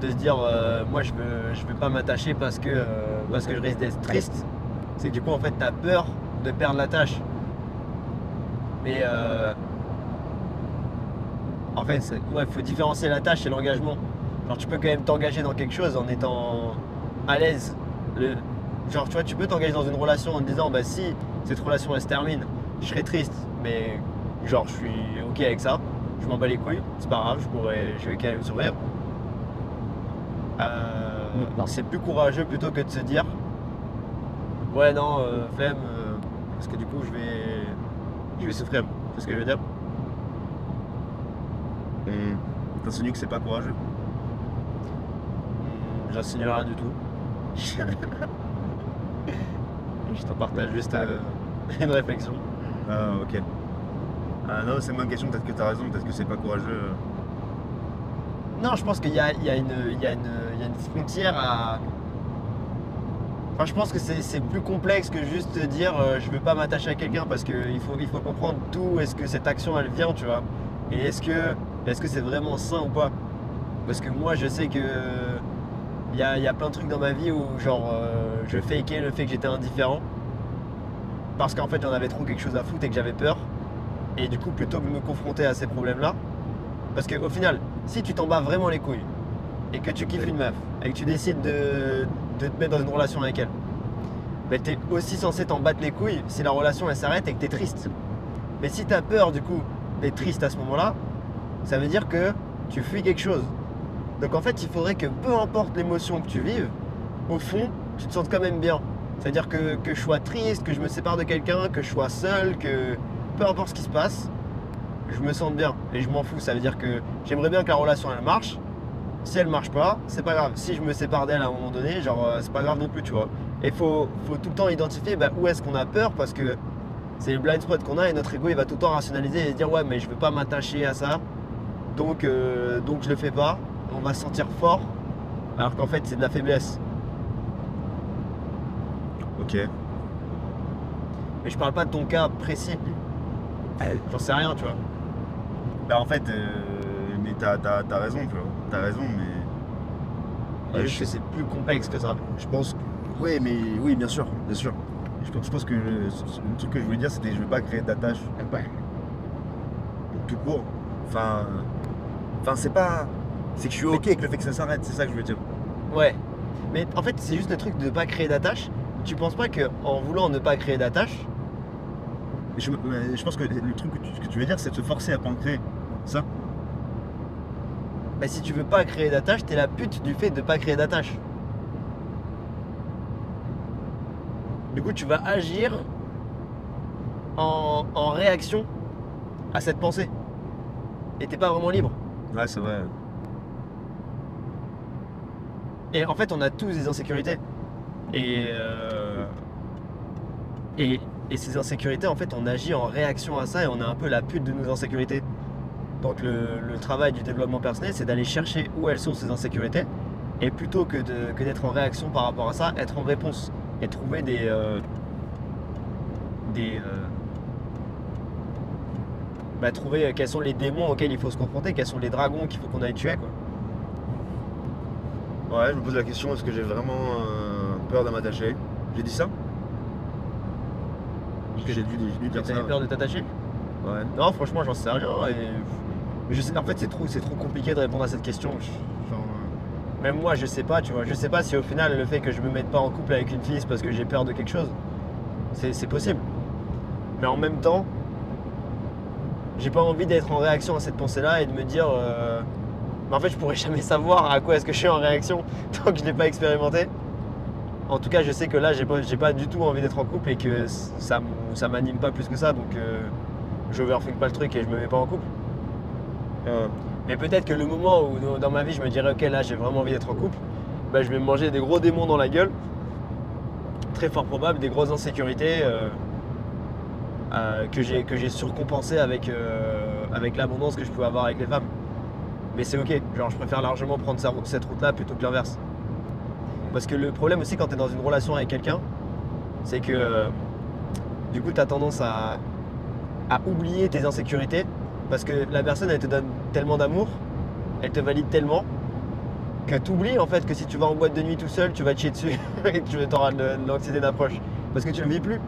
De se dire euh, moi je veux, je veux pas m'attacher parce que, euh, parce que je risque d'être triste. C'est que du coup en fait t'as peur de perdre la tâche. Mais euh, en fait c'est- ouais, faut différencier la tâche et l'engagement. Genre tu peux quand même t'engager dans quelque chose en étant à l'aise. Genre tu vois tu peux t'engager dans une relation en te disant bah si cette relation elle se termine, je serais triste, mais genre je suis ok avec ça, je m'en bats les couilles, c'est pas grave, je pourrais, je vais quand même sourire. Euh, c'est plus courageux plutôt que de se dire ouais non euh, flemme euh, parce que du coup je vais je vais souffrir, c'est ce que je veux dire? Et t'insinues que c'est pas courageux? Hmm, J'insinue rien du tout. je t'en partage juste euh, une réflexion. Ah ok. Ah non, c'est une question, peut-être que t'as raison, peut-être que c'est pas courageux. Non, je pense qu'il y a, y une, y y a frontière à. Enfin, je pense que c'est plus complexe que juste dire euh, je veux pas m'attacher à quelqu'un parce qu'il faut, il faut comprendre d'où est-ce que cette action elle vient, tu vois. Et est-ce que est-ce que c'est vraiment sain ou pas? Parce que moi je sais que il y a, il y a plein de trucs dans ma vie où genre euh, je fakais le fait que j'étais indifférent parce qu'en fait j'en avais trop quelque chose à foutre et que j'avais peur. Et du coup plutôt que de me confronter à ces problèmes là, parce qu'au final, si tu t'en bats vraiment les couilles et que tu kiffes une meuf et que tu décides de, de te mettre dans une relation avec elle, ben t'es aussi censé t'en battre les couilles si la relation elle s'arrête et que t'es triste. Mais si t'as peur du coup d'être triste à ce moment-là, ça veut dire que tu fuis quelque chose. Donc en fait, il faudrait que peu importe l'émotion que tu vives, au fond, tu te sentes quand même bien. C'est-à-dire que, que je sois triste, que je me sépare de quelqu'un, que je sois seul, que peu importe ce qui se passe, je me sens bien et je m'en fous. Ça veut dire que j'aimerais bien que la relation elle marche. Si elle marche pas, c'est pas grave. Si je me sépare d'elle à un moment donné, genre euh, c'est pas grave non plus, tu vois. Et faut, faut tout le temps identifier bah, où est-ce qu'on a peur parce que c'est le blind spot qu'on a et notre ego il va tout le temps rationaliser et se dire ouais mais je veux pas m'attacher à ça. Donc, euh, donc je le fais pas. On va se sentir fort alors qu'en fait c'est de la faiblesse. Ok. Mais je parle pas de ton cas précis. J'en sais rien, tu vois. Bah en fait, euh, mais t'as, t'as- t'as raison, tu vois. T'as raison, mais. Ouais, juste que c'est plus complexe que ça. Je pense que. Oui, mais oui, bien sûr, bien sûr. Je pense, je pense que le, le truc que je voulais dire, c'était que je veux pas créer d'attache Ouais. tout court. Enfin. Enfin, c'est pas. C'est que je suis ok avec le fait que ça s'arrête, c'est ça que je veux dire. Ouais. Mais en fait, c'est juste le truc de ne pas créer d'attache. Tu penses pas qu'en voulant ne pas créer d'attache, Je, pense que le truc que tu, ce que tu veux dire, c'est de se forcer à pas en créer. Ça bah, si tu veux pas créer d'attache, t'es la pute du fait de pas créer d'attache. Du coup, tu vas agir en, en réaction à cette pensée. Et t'es pas vraiment libre. Ouais, c'est vrai. Et en fait, on a tous des insécurités. Et, euh, et, et ces insécurités, en fait, on agit en réaction à ça et on est un peu la pute de nos insécurités. Donc le, travail du développement personnel, c'est d'aller chercher où elles sont ces insécurités. Et plutôt que d'être en réaction par rapport à ça, être en réponse. Et trouver des... euh, des euh, bah, trouver quels sont les démons auxquels il faut se confronter, quels sont les dragons qu'il faut qu'on aille tuer. Quoi. Ouais, je me pose la question, est-ce que j'ai vraiment euh, peur de m'attacher J'ai dit ça j'ai dû, dû dire ça. T'avais peur de t'attacher Ouais. Non, franchement, j'en sais rien. Et... mais Je sais, en fait, c'est trop, c'est trop compliqué de répondre à cette question. Genre, euh, même moi, je sais pas, tu vois. Je sais pas si au final, le fait que je me mette pas en couple avec une fille, c'est parce que j'ai peur de quelque chose. C'est c'est possible. Mais en même temps, j'ai pas envie d'être en réaction à cette pensée-là et de me dire. euh, mais en fait, je pourrais jamais savoir à quoi est-ce que je suis en réaction tant que je l'ai pas expérimenté. En tout cas, je sais que là, j'ai pas, j'ai pas du tout envie d'être en couple et que ça, ça m'anime pas plus que ça, donc euh, je overthink pas le truc et je me mets pas en couple. Euh, Mais peut-être que le moment où dans- ma vie je me dirais ok là j'ai vraiment envie d'être en couple, bah, je vais me manger des gros démons dans la gueule. Très fort probable, des grosses insécurités euh, euh, que j'ai que j'ai surcompensé avec, euh, avec l'abondance que je peux avoir avec les femmes. Mais c'est ok, genre je préfère largement prendre cette route là plutôt que l'inverse. Parce que le problème aussi quand tu es dans une relation avec quelqu'un, c'est que du coup tu as tendance à, oublier tes insécurités parce que la personne elle te donne tellement d'amour, elle te valide tellement que tu oublies en fait que si tu vas en boîte de nuit tout seul, tu vas te chier dessus et que tu auras de, l'anxiété d'approche parce que tu le vis plus.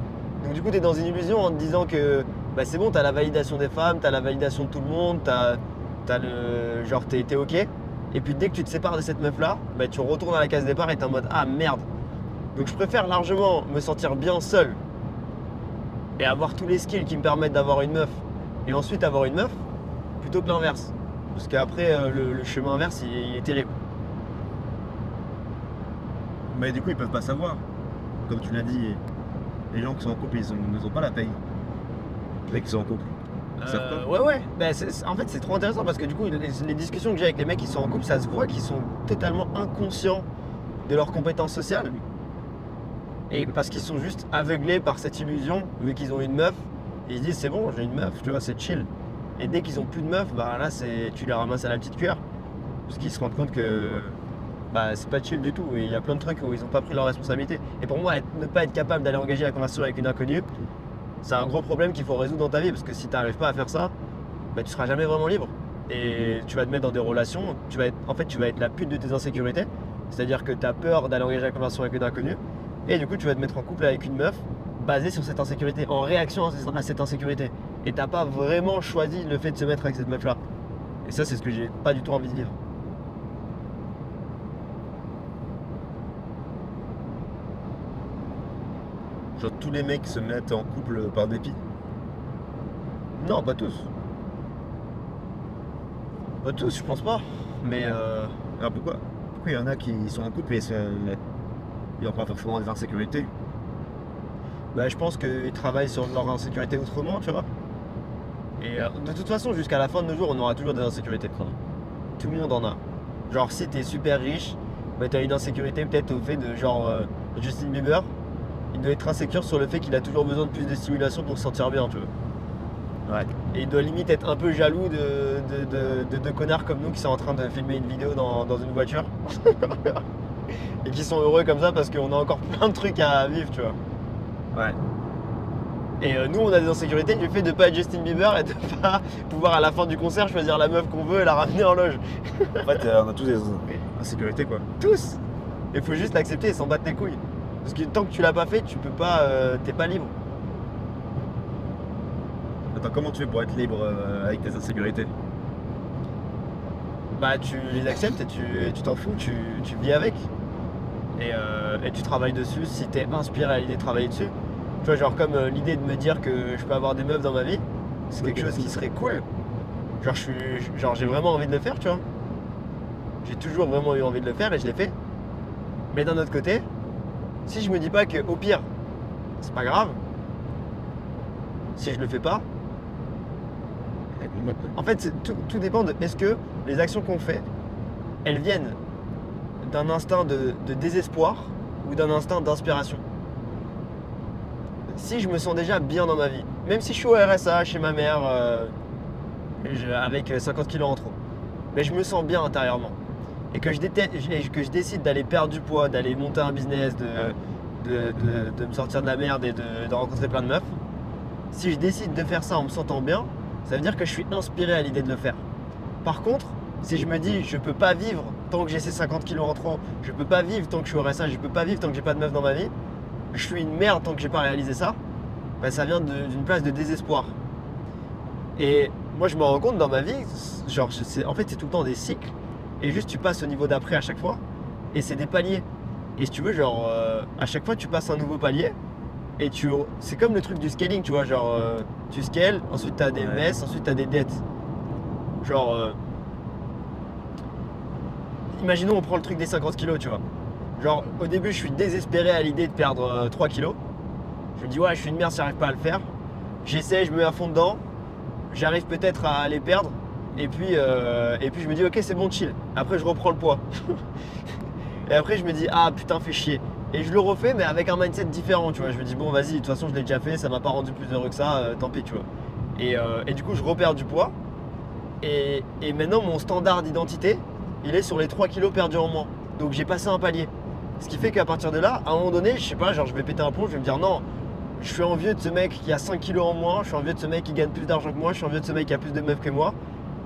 Donc du coup tu es dans une illusion en te disant que bah, c'est bon, tu as la validation des femmes, tu as la validation de tout le monde, tu le genre t'es t'es ok. Et puis dès que tu te sépares de cette meuf là, bah, tu retournes à la case départ et t'es en mode ah merde. Donc je préfère largement me sentir bien seul et avoir tous les skills qui me permettent d'avoir une meuf et ensuite avoir une meuf plutôt que l'inverse. Parce qu'après euh, le, chemin inverse il, est terrible. Mais du coup, ils peuvent pas savoir. Comme tu l'as dit, les gens qui sont en couple, ils ils ont pas la paye. Les mecs qui sont en couple. Euh, ouais ouais, Ben, en fait c'est trop intéressant parce que du coup les, les discussions que j'ai avec les mecs qui sont en couple, ça se voit qu'ils sont totalement inconscients de leurs compétences sociales. Et parce qu'ils sont juste aveuglés par cette illusion, vu qu'ils ont une meuf, ils se disent c'est bon, j'ai une meuf, tu vois, c'est chill. Et dès qu'ils ont plus de meuf, bah là c'est tu les ramasses à la petite cuillère. Parce qu'ils se rendent compte que bah c'est pas chill du tout. Et il y a plein de trucs où ils ont pas pris leurs responsabilités. Et pour moi, être- ne pas être capable d'aller engager la conversation avec une inconnue, c'est un gros problème qu'il faut résoudre dans ta vie parce que si tu n'arrives pas à faire ça, bah, tu seras jamais vraiment libre. Et tu vas te mettre dans des relations, tu vas être, en fait tu vas être la pute de tes insécurités, c'est-à-dire que tu as peur d'aller engager la conversation avec une inconnue, et du coup tu vas te mettre en couple avec une meuf basée sur cette insécurité, en réaction à cette insécurité. Et t'as pas vraiment choisi le fait de se mettre avec cette meuf-là. Et ça c'est ce que j'ai pas du tout envie de vivre. Genre, tous les mecs se mettent en couple par dépit. Non, pas tous. Pas tous, je pense pas. Mais euh, Alors pourquoi? Pourquoi il y en a qui sont en couple et ils n'ont pas forcément des insécurités? Bah, je pense qu'ils travaillent sur leur insécurité autrement, tu vois. Et euh, de toute façon, jusqu'à la fin de nos jours, on aura toujours des insécurités. Tout le monde en a. Genre, si t'es super riche, bah, t'as une insécurité peut-être au fait de genre euh, Justin Bieber. Il doit être insécure sur le fait qu'il a toujours besoin de plus de stimulation pour se sentir bien, tu vois. Ouais. Et il doit limite être un peu jaloux de, de, de- de deux connards comme nous qui sont en train de filmer une vidéo dans, dans une voiture. et qui sont heureux comme ça parce qu'on a encore plein de trucs à vivre, tu vois. Ouais. Et euh, nous, on a des insécurités du fait de pas être Justin Bieber et de pas pouvoir à la fin du concert choisir la meuf qu'on veut et la ramener en loge. En fait, euh, on a tous des insécurités quoi. Tous Il faut juste l'accepter et s'en battre les couilles. Parce que tant que tu l'as pas fait, tu peux pas. euh, T'es pas libre. Attends, comment tu fais pour être libre euh, avec tes insécurités? Bah, tu les acceptes et tu t'en fous, tu, tu vis avec. Et, euh, et tu travailles dessus si t'es inspiré à l'idée de travailler dessus. Tu vois, genre comme euh, l'idée de me dire que je peux avoir des meufs dans ma vie, c'est quelque chose qui serait cool. Genre, je suis, genre j'ai vraiment envie de le faire, tu vois. J'ai toujours vraiment eu envie de le faire et je l'ai fait. Mais d'un autre côté, si je me dis pas que au pire, c'est pas grave, si je le fais pas, en fait, tout, dépend de est-ce que les actions qu'on fait, elles viennent d'un instinct de, désespoir ou d'un instinct d'inspiration? Si je me sens déjà bien dans ma vie, même si je suis au RSA chez ma mère euh, avec 50 kilos en trop, mais je me sens bien intérieurement et que je, décide d'aller perdre du poids, d'aller monter un business, de, me sortir de la merde et de, rencontrer plein de meufs, si je décide de faire ça en me sentant bien, ça veut dire que je suis inspiré à l'idée de le faire. Par contre, si je me dis je peux pas vivre tant que j'ai ces 50 kilos en trop, je peux pas vivre tant que je suis au RSA, je peux pas vivre tant que j'ai pas de meuf dans ma vie, je suis une merde tant que j'ai pas réalisé ça, bah, ça vient d'une place de désespoir. Et moi je me rends compte dans ma vie, genre en fait c'est tout le temps des cycles, et juste tu passes au niveau d'après à chaque fois, et c'est des paliers. Et si tu veux, genre euh, à chaque fois tu passes un nouveau palier, et tu. C'est comme le truc du scaling, tu vois, genre euh, tu scales, ensuite t'as des Ouais. messes, ensuite t'as des dettes. Genre. euh, imaginons on prend le truc des 50 kilos, tu vois. Genre au début je suis désespéré à l'idée de perdre euh, 3 kilos. Je me dis ouais je suis une merde, j'arrive pas à le faire. J'essaie, je me mets à fond dedans. J'arrive peut-être à les perdre. Et puis, euh, et puis je me dis ok c'est bon chill. Après je reprends le poids. et après je me dis ah putain fais chier. Et je le refais mais avec un mindset différent tu vois. Je me dis bon vas-y de toute façon je l'ai déjà fait, ça m'a pas rendu plus heureux que ça, euh, tant pis tu vois. Et, euh, et du coup je repère du poids. Et, et maintenant mon standard d'identité il est sur les 3 kilos perdus en moins. Donc j'ai passé un palier. Ce qui fait qu'à partir de là, à un moment donné, je sais pas, genre je vais péter un plomb, je vais me dire non, je suis envieux de ce mec qui a 5 kilos en moins, je suis envieux de ce mec qui gagne plus d'argent que moi, je suis envieux de ce mec qui a plus de meufs que moi.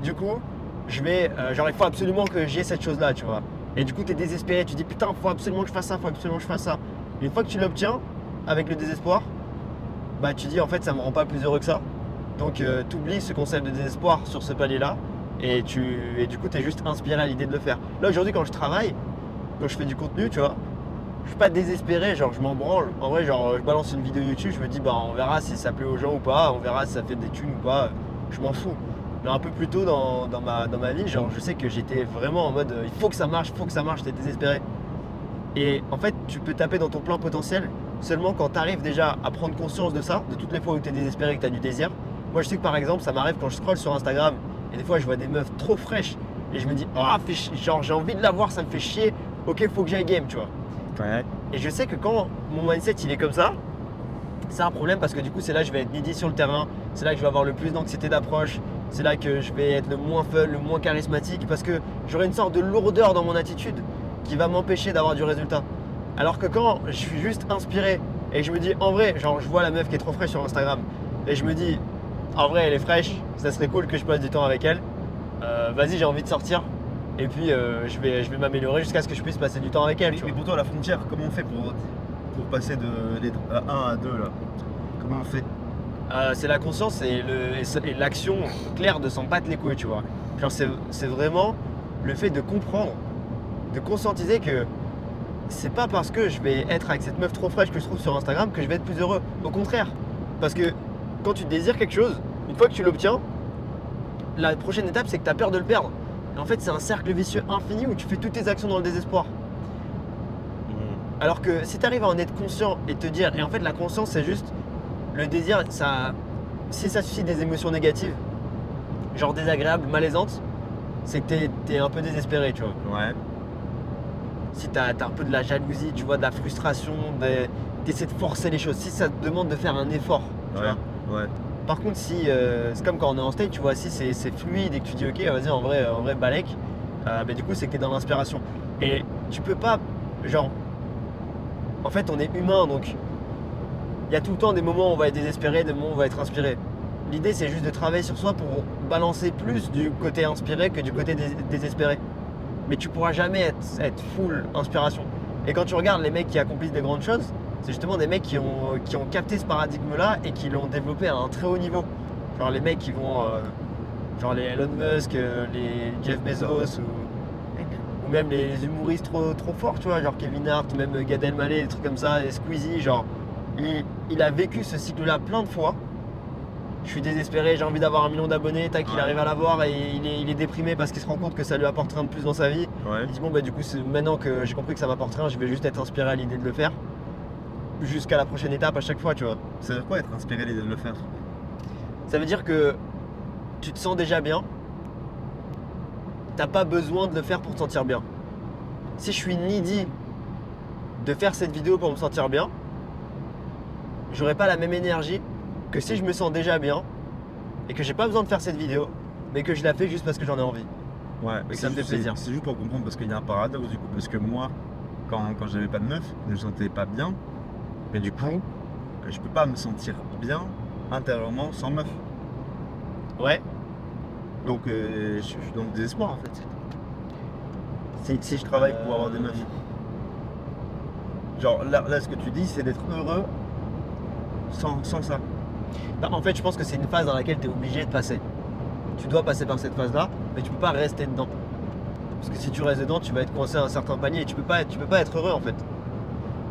Du coup, je vais, euh, genre il faut absolument que j'ai cette chose là, tu vois. Et du coup, tu es désespéré, tu dis putain, faut absolument que je fasse ça, faut absolument que je fasse ça. Une fois que tu l'obtiens, avec le désespoir, bah tu dis en fait ça me rend pas plus heureux que ça. Donc tu oublies ce concept de désespoir sur ce palier là et, tu, et du coup tu es juste inspiré à l'idée de le faire. Là aujourd'hui quand je travaille, quand je fais du contenu, tu vois, je suis pas désespéré, genre je m'en branle. En vrai, genre je balance une vidéo YouTube, je me dis bah on verra si ça plaît aux gens ou pas, on verra si ça fait des thunes ou pas, je m'en fous. Mais un peu plus tôt dans, dans ma, dans ma vie, genre je sais que j'étais vraiment en mode euh, il faut que ça marche, il faut que ça marche, j'étais désespéré. Et en fait, tu peux taper dans ton plein potentiel seulement quand tu arrives déjà à prendre conscience de ça, de toutes les fois où tu es désespéré et que tu as du désir. Moi, je sais que par exemple, ça m'arrive quand je scroll sur Instagram et des fois, je vois des meufs trop fraîches et je me dis, ah, genre j'ai envie de la voir, ça me fait chier, ok, faut que j'aille game, tu vois. Ouais. Et je sais que quand mon mindset il est comme ça, c'est un problème parce que du coup, c'est là que je vais être needy sur le terrain, c'est là que je vais avoir le plus d'anxiété d'approche, c'est là que je vais être le moins fun, le moins charismatique parce que j'aurai une sorte de lourdeur dans mon attitude qui va m'empêcher d'avoir du résultat. Alors que quand je suis juste inspiré et je me dis en vrai, genre je vois la meuf qui est trop fraîche sur Instagram et je me dis en vrai elle est fraîche, ça serait cool que je passe du temps avec elle. Euh, Vas-y, j'ai envie de sortir et puis euh, je vais, je vais m'améliorer jusqu'à ce que je puisse passer du temps avec elle. Mais, pour toi, la frontière, comment on fait pour, pour passer de d'être à 1 à 2 là? Comment on fait? Euh, c'est la conscience et l'action claire de s'en battre les couilles, tu vois. Genre, c'est c'est vraiment le fait de comprendre, de conscientiser que c'est pas parce que je vais être avec cette meuf trop fraîche que je trouve sur Instagram que je vais être plus heureux. Au contraire. Parce que quand tu désires quelque chose, une fois que tu l'obtiens, la prochaine étape c'est que tu as peur de le perdre. Et en fait, c'est un cercle vicieux infini où tu fais toutes tes actions dans le désespoir. Alors que si tu arrives à en être conscient et te dire, et en fait la conscience c'est juste le désir, ça, si ça suscite des émotions négatives, genre désagréables, malaisantes, c'est que tu es, un peu désespéré, tu vois. Ouais. Si tu as, un peu de la jalousie, tu vois, de la frustration, tu essaies de forcer les choses, si ça te demande de faire un effort, tu Ouais. vois. Ouais. Par contre, si euh, c'est comme quand on est en stage, tu vois, si c'est c'est fluide et que tu dis ok, vas-y, en vrai, en vrai, balèque, euh, bah, du coup, c'est que tu es dans l'inspiration. Et tu peux pas, genre, en fait, on est humain donc il y a tout le temps des moments où on va être désespéré, des moments où on va être inspiré. L'idée, c'est juste de travailler sur soi pour balancer plus du côté inspiré que du côté dés- désespéré. Mais tu pourras jamais être, full inspiration. Et quand tu regardes les mecs qui accomplissent des grandes choses, c'est justement des mecs qui ont, capté ce paradigme-là et qui l'ont développé à un très haut niveau. Genre les mecs qui vont, euh, genre les Elon Musk, euh, les Jeff Bezos ou, même les humoristes trop, forts, tu vois, genre Kevin Hart, même Gad Elmaleh, des trucs comme ça, Squeezie, genre il, il a vécu ce cycle-là plein de fois. Je suis désespéré, j'ai envie d'avoir un million d'abonnés, tac, il arrive à l'avoir et il est, il est déprimé parce qu'il se rend compte que ça lui apporte rien de plus dans sa vie. Ouais. Il dit bon bah du coup maintenant que j'ai compris que ça m'apporte rien, je vais juste être inspiré à l'idée de le faire. Jusqu'à la prochaine étape à chaque fois, tu vois. Ça veut dire quoi être inspiré à l'idée de le faire? Ça veut dire que tu te sens déjà bien. T'as pas besoin de le faire pour te sentir bien. Si je suis needy de faire cette vidéo pour me sentir bien, j'aurai pas la même énergie que si je me sens déjà bien et que j'ai pas besoin de faire cette vidéo, mais que je la fais juste parce que j'en ai envie. Ouais, Et c'est ça me fait plaisir. C'est juste pour comprendre parce qu'il y a un paradoxe du coup. Parce que moi, quand, quand j'avais pas de meuf, je me sentais pas bien. Mais du coup, euh, je peux pas me sentir bien intérieurement sans meuf. Ouais. Donc euh, je, je suis dans le désespoir en fait. Si, si je travaille pour avoir des meufs. Genre là, là ce que tu dis c'est d'être heureux sans, sans ça. En fait, je pense que c'est une phase dans laquelle tu es obligé de passer. Tu dois passer par cette phase-là, mais tu peux pas rester dedans. Parce que si tu restes dedans, tu vas être coincé à un certain panier et tu peux pas tu peux pas être heureux en fait.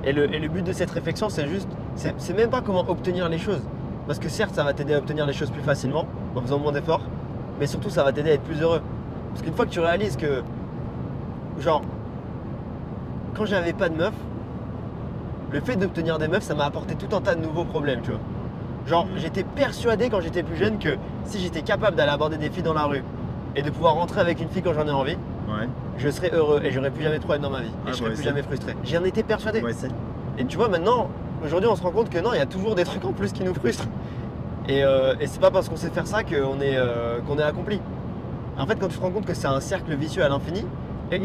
Et le, et le but de cette réflexion, c'est juste, c'est même pas comment obtenir les choses. Parce que certes, ça va t'aider à obtenir les choses plus facilement, en faisant moins d'efforts, mais surtout, ça va t'aider à être plus heureux. Parce qu'une fois que tu réalises que, genre, quand j'avais pas de meuf, le fait d'obtenir des meufs, ça m'a apporté tout un tas de nouveaux problèmes, tu vois. Genre, j'étais persuadé quand j'étais plus jeune que si j'étais capable d'aller aborder des filles dans la rue et de pouvoir rentrer avec une fille quand j'en ai envie, Ouais. je serais heureux et j'aurais plus jamais de problème dans ma vie. Ah, et je serais ouais, plus jamais frustré. J'en étais persuadé. Et tu vois, maintenant, aujourd'hui, on se rend compte que non, il y a toujours des trucs en plus qui nous frustrent. Et, euh, et c'est pas parce qu'on sait faire ça qu'on est, euh, qu'on est accompli. En fait, quand tu te rends compte que c'est un cercle vicieux à l'infini, et,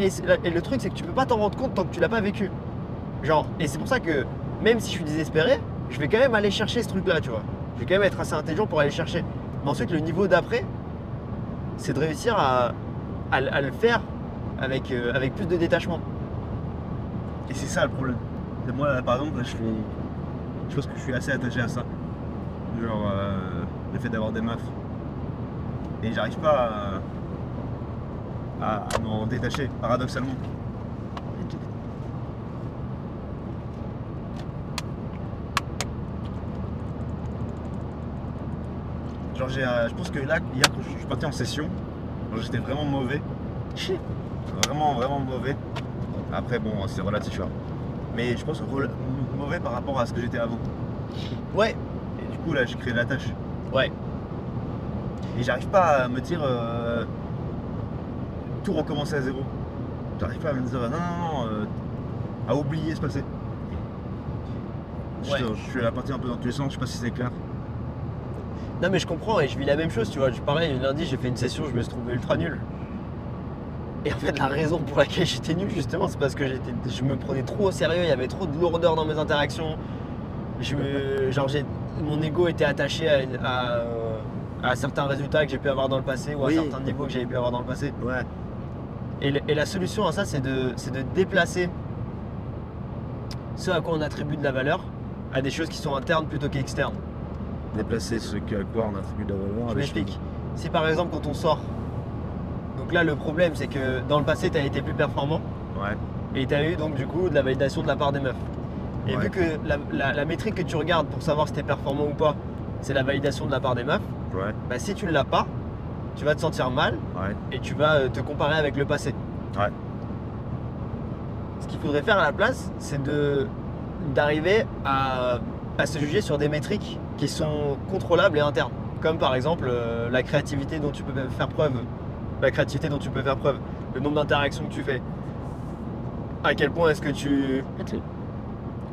et le truc, c'est que tu peux pas t'en rendre compte tant que tu l'as pas vécu. Genre, et c'est pour ça que même si je suis désespéré, je vais quand même aller chercher ce truc-là, tu vois. Je vais quand même être assez intelligent pour aller le chercher. Mais ensuite, le niveau d'après, c'est de réussir à, à le- faire avec, euh, avec plus de détachement. Et c'est ça le problème. Moi, là, par exemple, là, je suis. Je pense que je suis assez attaché à ça. Genre, euh, le fait d'avoir des meufs. Et j'arrive pas à m'en détacher, paradoxalement. J'ai, euh, je pense que là, hier, quand je suis parti en session, genre, j'étais vraiment mauvais. Vraiment, vraiment mauvais. Après, bon, c'est relatif. hein. Mais je pense rela- mauvais par rapport à ce que j'étais avant. Ouais, Et du coup, là, j'ai créé la tâche. ouais. Et j'arrive pas à me dire euh, tout recommencer à zéro. J'arrive pas à me dire non, non, non, euh, à oublier ce passé. Je- Ouais. Je, suis à la partie un peu dans tous les sens, je sais pas si c'est clair. Non mais je comprends et je vis la même chose, tu vois. Je- Pareil, lundi j'ai fait une session, je me suis trouvé ultra nul. Et en fait la raison pour laquelle j'étais nul justement c'est parce que je me prenais trop au sérieux, il y avait trop de lourdeur dans mes interactions. Je me, genre j'ai, mon ego était attaché à, à, à certains résultats que j'ai pu avoir dans le passé ou à Oui. certains niveaux que j'avais pu avoir dans le passé. Ouais. Et, le- et la solution à ça, c'est de, c'est de déplacer ce à quoi on attribue de la valeur à des choses qui sont internes plutôt qu'externes. Déplacer ce à quoi on attribue de la valeur. Je m'explique. Si par exemple quand on sort, donc là le problème c'est que dans le passé tu as été plus performant Ouais. et tu as eu donc du coup de la validation de la part des meufs. Et Ouais. vu que la, la- la métrique que tu regardes pour savoir si tu es performant ou pas, c'est la validation de la part des meufs, Ouais. bah si tu ne l'as pas, tu vas te sentir mal et tu vas euh, te comparer avec le passé. Ce qu'il faudrait faire à la place, c'est de d'arriver à, à se juger sur des métriques qui sont contrôlables et internes. Comme par exemple euh, la créativité dont tu peux faire preuve, la créativité dont tu peux faire preuve, le nombre d'interactions que tu fais. À quel point est-ce que tu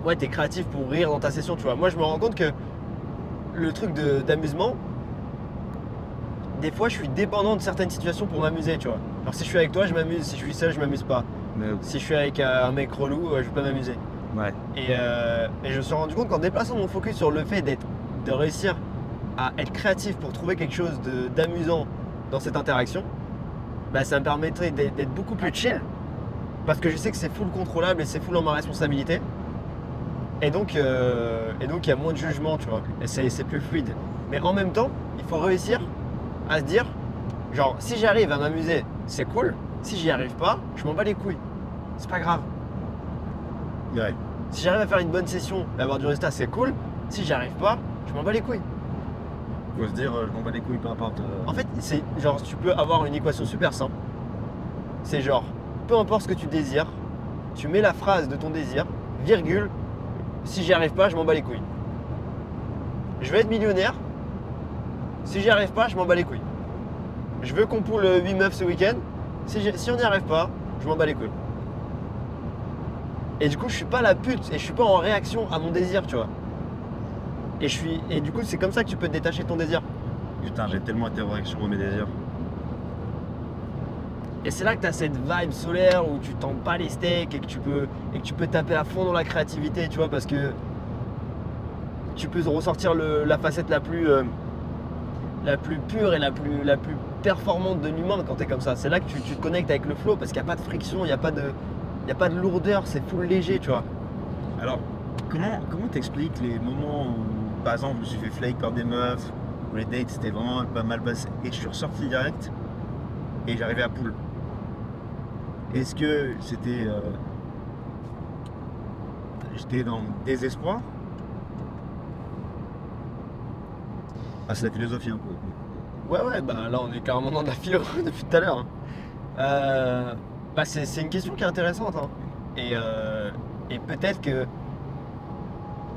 ouais, es créatif pour rire dans ta session, tu vois. Moi, je me rends compte que le truc de- d'amusement, des fois, je suis dépendant de certaines situations pour m'amuser, tu vois. Alors, si je suis avec toi, je m'amuse. Si je suis seul, je m'amuse pas. Mais, Si je suis avec euh, un mec relou, euh, je vais pas m'amuser. ouais. Et, euh, et je me suis rendu compte qu'en déplaçant mon focus sur le fait d'être, de réussir à être créatif pour trouver quelque chose d'amusant dans cette interaction, bah, ça me permettrait d'être beaucoup plus chill. Parce que je sais que c'est full contrôlable et c'est full en ma responsabilité. Et donc, euh, et donc il y a moins de jugement, tu vois. Et c'est c'est plus fluide. Mais en même temps, il faut réussir à se dire, genre, si j'arrive à m'amuser, c'est cool. Si j'y arrive pas, je m'en bats les couilles. C'est pas grave. Ouais. Si j'arrive à faire une bonne session et avoir du résultat, c'est cool. Si j'y arrive pas, je m'en bats les couilles. Faut se dire, euh, je m'en bats les couilles, peu importe. euh, En fait, c'est genre, tu peux avoir une équation super simple. C'est genre, peu importe ce que tu désires, tu mets la phrase de ton désir, virgule, si j'y arrive pas, je m'en bats les couilles. Je veux être millionnaire. Si j'y arrive pas, je m'en bats les couilles. Je veux qu'on poule 8 meufs ce week-end. Si, si on n'y arrive pas, je m'en bats les couilles. Et du coup, je suis pas la pute et je suis pas en réaction à mon désir, tu vois. Et je suis et du coup, c'est comme ça que tu peux te détacher de ton désir. Putain, j'ai tellement été à mes désirs. Et c'est là que tu as cette vibe solaire où tu tends pas les steaks et que tu peux et que tu peux taper à fond dans la créativité, tu vois, parce que tu peux ressortir le- la facette la plus euh, la plus pure et la plus la plus performante de l'humain quand tu es comme ça. C'est là que tu, tu te connectes avec le flow parce qu'il n'y a pas de friction, il n'y a pas de il a pas de lourdeur, c'est full léger, tu vois. Alors, comment comment t'expliques les moments où, par exemple, je me suis fait flake par des meufs, où les dates c'était vraiment pas mal passé, et je suis ressorti direct, et j'arrivais à Poule. Est-ce que c'était. Euh, j'étais dans le désespoir? Ah, c'est la philosophie un peu. Ouais, ouais, bah là on est carrément dans la philo depuis tout à l'heure. Hein. Euh, bah, c'est une question qui est intéressante. Hein. Et, euh, et peut-être que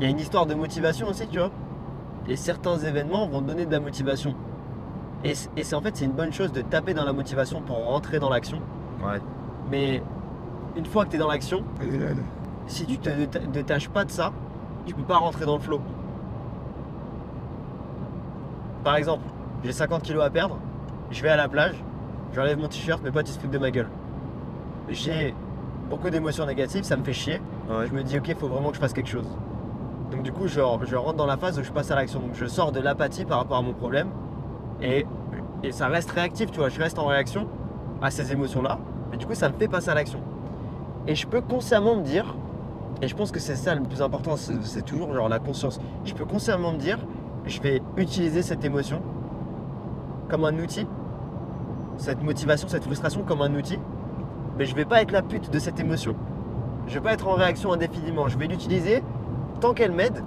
il y a une histoire de motivation aussi, tu vois. Et certains événements vont te donner de la motivation. Et c'est en fait, c'est une bonne chose de taper dans la motivation pour rentrer dans l'action. Ouais. Mais une fois que tu es dans l'action, si tu te déta- détaches pas de ça, tu peux pas rentrer dans le flow. Par exemple, j'ai 50 kilos à perdre, je vais à la plage, j'enlève mon t-shirt, mes potes ils se foutent de ma gueule. J'ai beaucoup d'émotions négatives, ça me fait chier. Ouais. Je me dis ok, il faut vraiment que je fasse quelque chose. Donc du coup, je, rentre dans la phase où je passe à l'action. Donc je sors de l'apathie par rapport à mon problème et, et ça reste réactif, tu vois. Je reste en réaction à ces émotions-là. Et du coup, ça me fait passer à l'action. Et je peux consciemment me dire, et je pense que c'est ça le plus important, c'est c'est toujours genre la conscience. Je peux consciemment me dire, je vais utiliser cette émotion comme un outil, cette motivation, cette frustration comme un outil, mais je vais pas être la pute de cette émotion. Je vais pas être en réaction indéfiniment. Je vais l'utiliser tant qu'elle m'aide,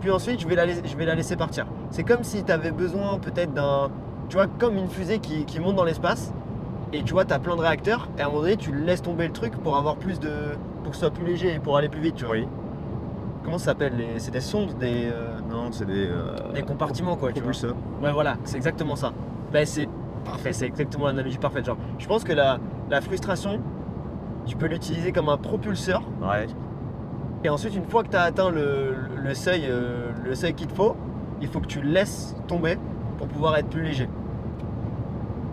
puis ensuite je vais la, lais- je vais la laisser partir. C'est comme si tu avais besoin peut-être d'un. Tu vois, comme une fusée qui, qui monte dans l'espace, et tu vois, tu as plein de réacteurs, et à un moment donné, tu laisses tomber le truc pour avoir plus de. pour que ce soit plus léger et pour aller plus vite, tu vois. Oui. Comment ça s'appelle les... C'est des sondes, des, euh, Non, c'est des. euh, des compartiments, quoi, tu vois. propulseurs. Ouais, voilà, c'est exactement ça. Ben, c'est parfait, c'est exactement l'analogie parfaite. Genre, je pense que la, la frustration, tu peux l'utiliser comme un propulseur. Ouais. Et ensuite, une fois que tu as atteint le, le seuil, euh, le seuil qu'il te faut, il faut que tu laisses tomber pour pouvoir être plus léger.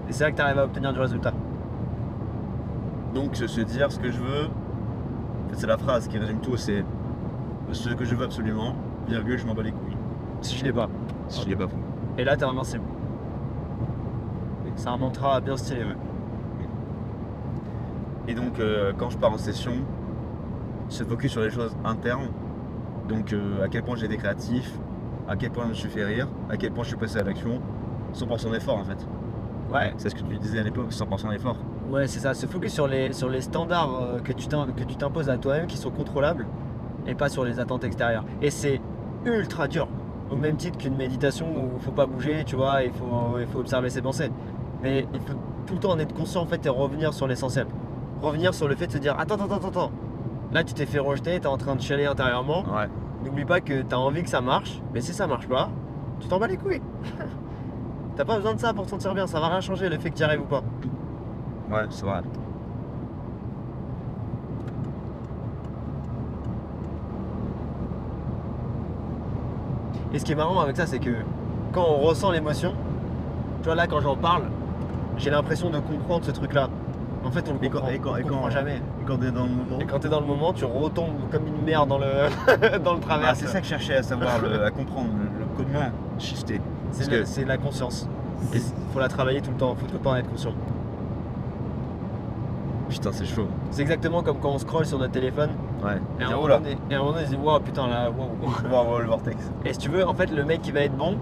Et c'est là que tu arrives à obtenir du résultat. Donc se dire ce que je veux, c'est la phrase qui résume tout, c'est ce que je veux absolument, virgule, je m'en bats les couilles. Si je l'ai pas. Si je l'ai pas fait. Et là, t'es invincible. C'est un mantra bien stylé, ouais. Et donc euh, quand je pars en session, se focus sur les choses internes. Donc euh, à quel point j'ai été créatif, à quel point je me suis fait rire, à quel point je suis passé à l'action, 100% d'effort en fait. Ouais, C'est ce que tu disais à l'époque, 100% d'effort. ouais c'est ça. Se focus sur les, sur les standards euh, que tu t'im- que tu t'imposes à toi-même qui sont contrôlables et pas sur les attentes extérieures. Et c'est ultra dur. Au même titre qu'une méditation où il faut pas bouger, tu vois, il faut, il faut observer ses pensées. Mais il faut tout le temps en être conscient en fait et revenir sur l'essentiel. Revenir sur le fait de se dire attends, attends, attends, attends. Là, tu t'es fait rejeter, tu es en train de chialer intérieurement. Ouais. N'oublie pas que tu as envie que ça marche, mais si ça marche pas, tu t'en bats les couilles. T'as pas besoin de ça pour te sentir bien, ça va rien changer le fait que tu y arrives ou pas. Ouais, c'est vrai. Et ce qui est marrant avec ça, c'est que quand on ressent l'émotion, tu vois là quand j'en parle, j'ai l'impression de comprendre ce truc-là. En fait, on le Et quand- comprend, et quand- on et comprend quand- jamais. Et quand t'es dans le moment. Et quand t'es dans le moment, tu retombes comme une merde dans le, dans le travers. Ah, c'est ça que je cherchais à savoir, le- à comprendre, le, le comment shifter. C'est la, que- c'est la conscience. Et faut la travailler tout le temps, faut tout le temps en être conscient. Putain, c'est chaud. C'est exactement comme quand on scrolle sur notre téléphone Ouais. et à un moment là, donné, et à un moment donné, on se dit wow putain là, wow. vais avoir le vortex. Et si tu veux, en fait, le mec qui va être bon,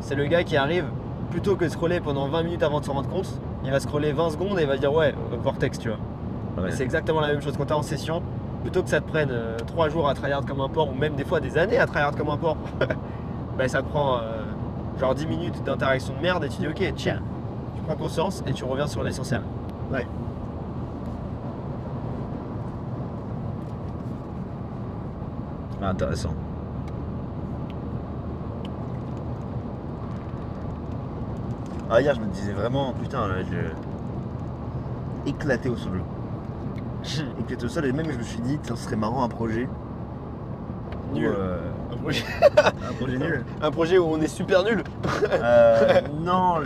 c'est le gars qui arrive, plutôt que de scroller pendant 20 minutes avant de s'en rendre compte, il va scroller 20 secondes et il va dire ouais, vortex, tu vois. Ouais. C'est exactement la même chose quand t'es en session, plutôt que ça te prenne 3 jours à tryhard comme un porc, ou même des fois des années à tryhard comme un porc, bah, ça te prend euh, genre 10 minutes d'interaction de merde et tu dis ok, tiens, tu prends conscience et tu reviens sur l'essentiel. Ouais. Ah, intéressant. Ah, hier, je me disais vraiment, putain, là, j'ai éclaté au sol. éclaté au sol, et même je me suis dit, ça serait marrant un projet. où, Nul. euh, Un projet, un projet nul. un projet où on est super nul. Euh, non,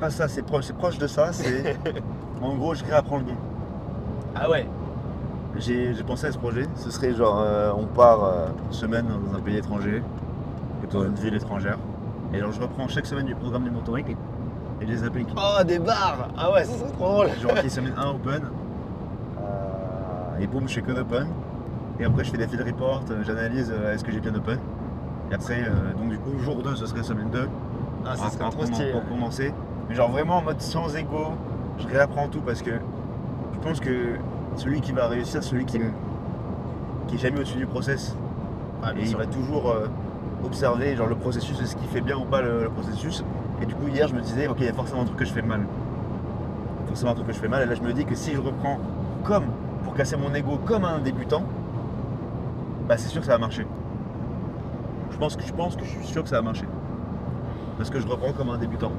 pas ça, c'est proche, c'est proche de ça. C'est en gros, je réapprends le don. Ah ouais, J'ai pensé à ce projet. Ce serait genre, euh, on part euh, une semaine dans un pays étranger, plutôt une ville étrangère. Et genre, je reprends chaque semaine du programme du mentoring et je les applique. oh des bars Ah ouais, serait trop drôle. Genre, ok, semaine 1 open. Et boum, je fais que d'open. Et après, je fais des field reports, euh, j'analyse euh, est-ce que j'ai bien open. Et après, euh, donc du coup, jour 2, ce serait semaine 2. Ah, ça pour, serait trop pour- stylé. pour commencer. Mais genre vraiment en mode sans ego, je réapprends tout parce que je pense que celui qui va réussir, celui qui, qui est jamais au-dessus du process, Ah, et il va toujours euh, observer genre le processus de ce qui fait bien ou pas le, le processus. Et du coup hier je me disais ok il y a forcément un truc que je fais mal. Forcément un truc que je fais mal. Et là je me dis que si je reprends comme pour casser mon ego comme un débutant, bah c'est sûr que ça va marcher. Je pense que je pense que je suis sûr que ça va marcher. Parce que je reprends comme un débutant.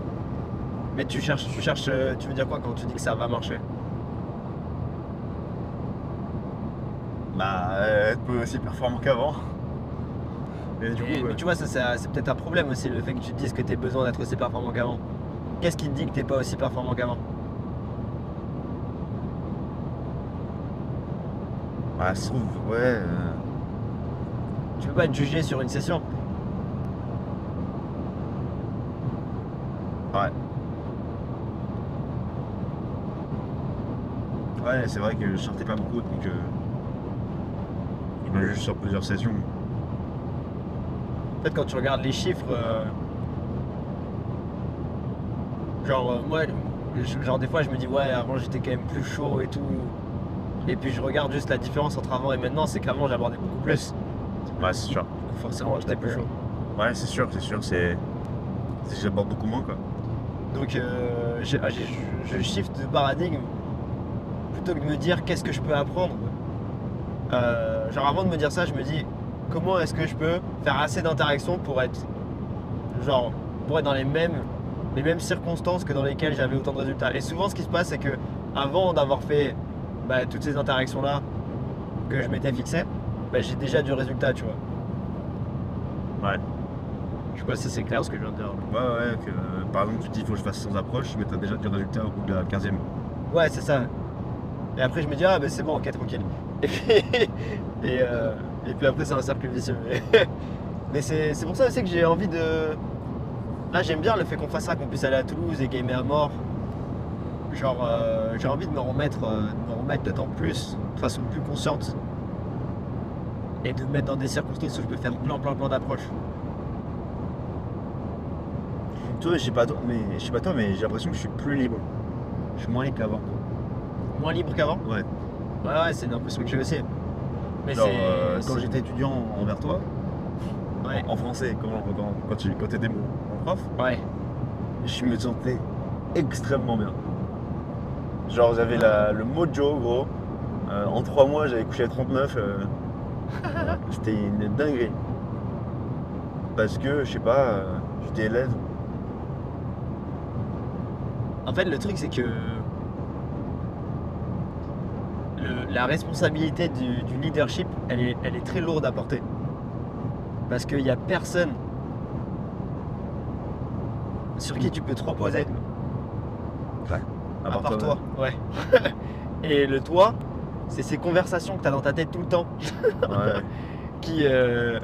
Mais tu cherches, tu cherches, euh, tu veux dire quoi quand tu dis que ça va marcher? Bah euh, être aussi performant qu'avant. Et du Et- coup, Mais ouais. tu vois, ça, ça- c'est peut-être un problème aussi, le fait que tu te dises que tu as besoin d'être aussi performant qu'avant. Qu'est-ce qui te dit que t'es pas aussi performant qu'avant? Bah, ça ouais. euh, Tu peux pas être jugé sur une session. Ouais. Ouais, c'est vrai que je sortais pas beaucoup, donc euh, je me juge sur plusieurs sessions. Fait, quand tu regardes les chiffres, euh, genre, euh, moi, je- genre des fois, je me dis, ouais, avant j'étais quand même plus chaud et tout. Et puis je regarde juste la différence entre avant et maintenant, c'est qu'avant j'abordais beaucoup plus. Ouais, c'est sûr. Donc forcément, j'étais plus chaud. Ouais, c'est sûr, c'est sûr, c'est. J'aborde beaucoup moins, quoi. Donc, euh, ah, je shift de paradigme plutôt que de me dire qu'est-ce que je peux apprendre. Euh, genre, avant de me dire ça, je me dis comment est-ce que je peux faire assez d'interactions pour être, genre, pour être dans les mêmes, les mêmes circonstances que dans lesquelles j'avais autant de résultats? Et souvent, ce qui se passe, c'est que avant d'avoir fait bah, toutes ces interactions-là que je m'étais fixé, bah, j'ai déjà du résultat, tu vois. Ouais. Je sais pas si c'est clair ce que je viens de dire. Ouais, ouais, que euh, par exemple, tu te dis il faut que je fasse sans approche, mais t'as déjà du résultat au bout de la 15 e Ouais, c'est ça. Et après, je me dis, ah, bah c'est bon, ok, tranquille. Et puis, et, euh, et puis après, c'est un cercle vicieux. Mais, c'est pour ça aussi que j'ai envie de. Là, j'aime bien le fait qu'on fasse ça, qu'on puisse aller à Toulouse et gamer à mort. Genre, euh, j'ai envie de me remettre, euh, de me remettre dedans plus, de façon plus consciente. Et de me mettre dans des circonstances où je peux faire plein, plein, plein d'approches. Toi, je sais pas toi, mais je sais pas toi, mais j'ai l'impression que je suis plus libre. Je suis moins libre qu'avant. Moins libre qu'avant? Ouais. Ouais, ouais, c'est une impression que j'ai aussi. Mais Genre, c'est. euh, quand j'étais étudiant envers toi, Ouais, en français, quand, quand tu quand étais mon prof, ouais. je me sentais extrêmement bien. Genre j'avais la- le mojo gros. Euh, en trois mois j'avais couché à 39. euh, C'était une dinguerie. Parce que je sais pas, euh, j'étais élève. En fait, le truc, c'est que le- la responsabilité du, du leadership, elle est, elle est très lourde à porter. Parce qu'il n'y a personne sur qui tu peux te reposer, à, part, toi. Ouais. Et le toi, c'est ces conversations que tu as dans ta tête tout le temps Ouais. qui, euh,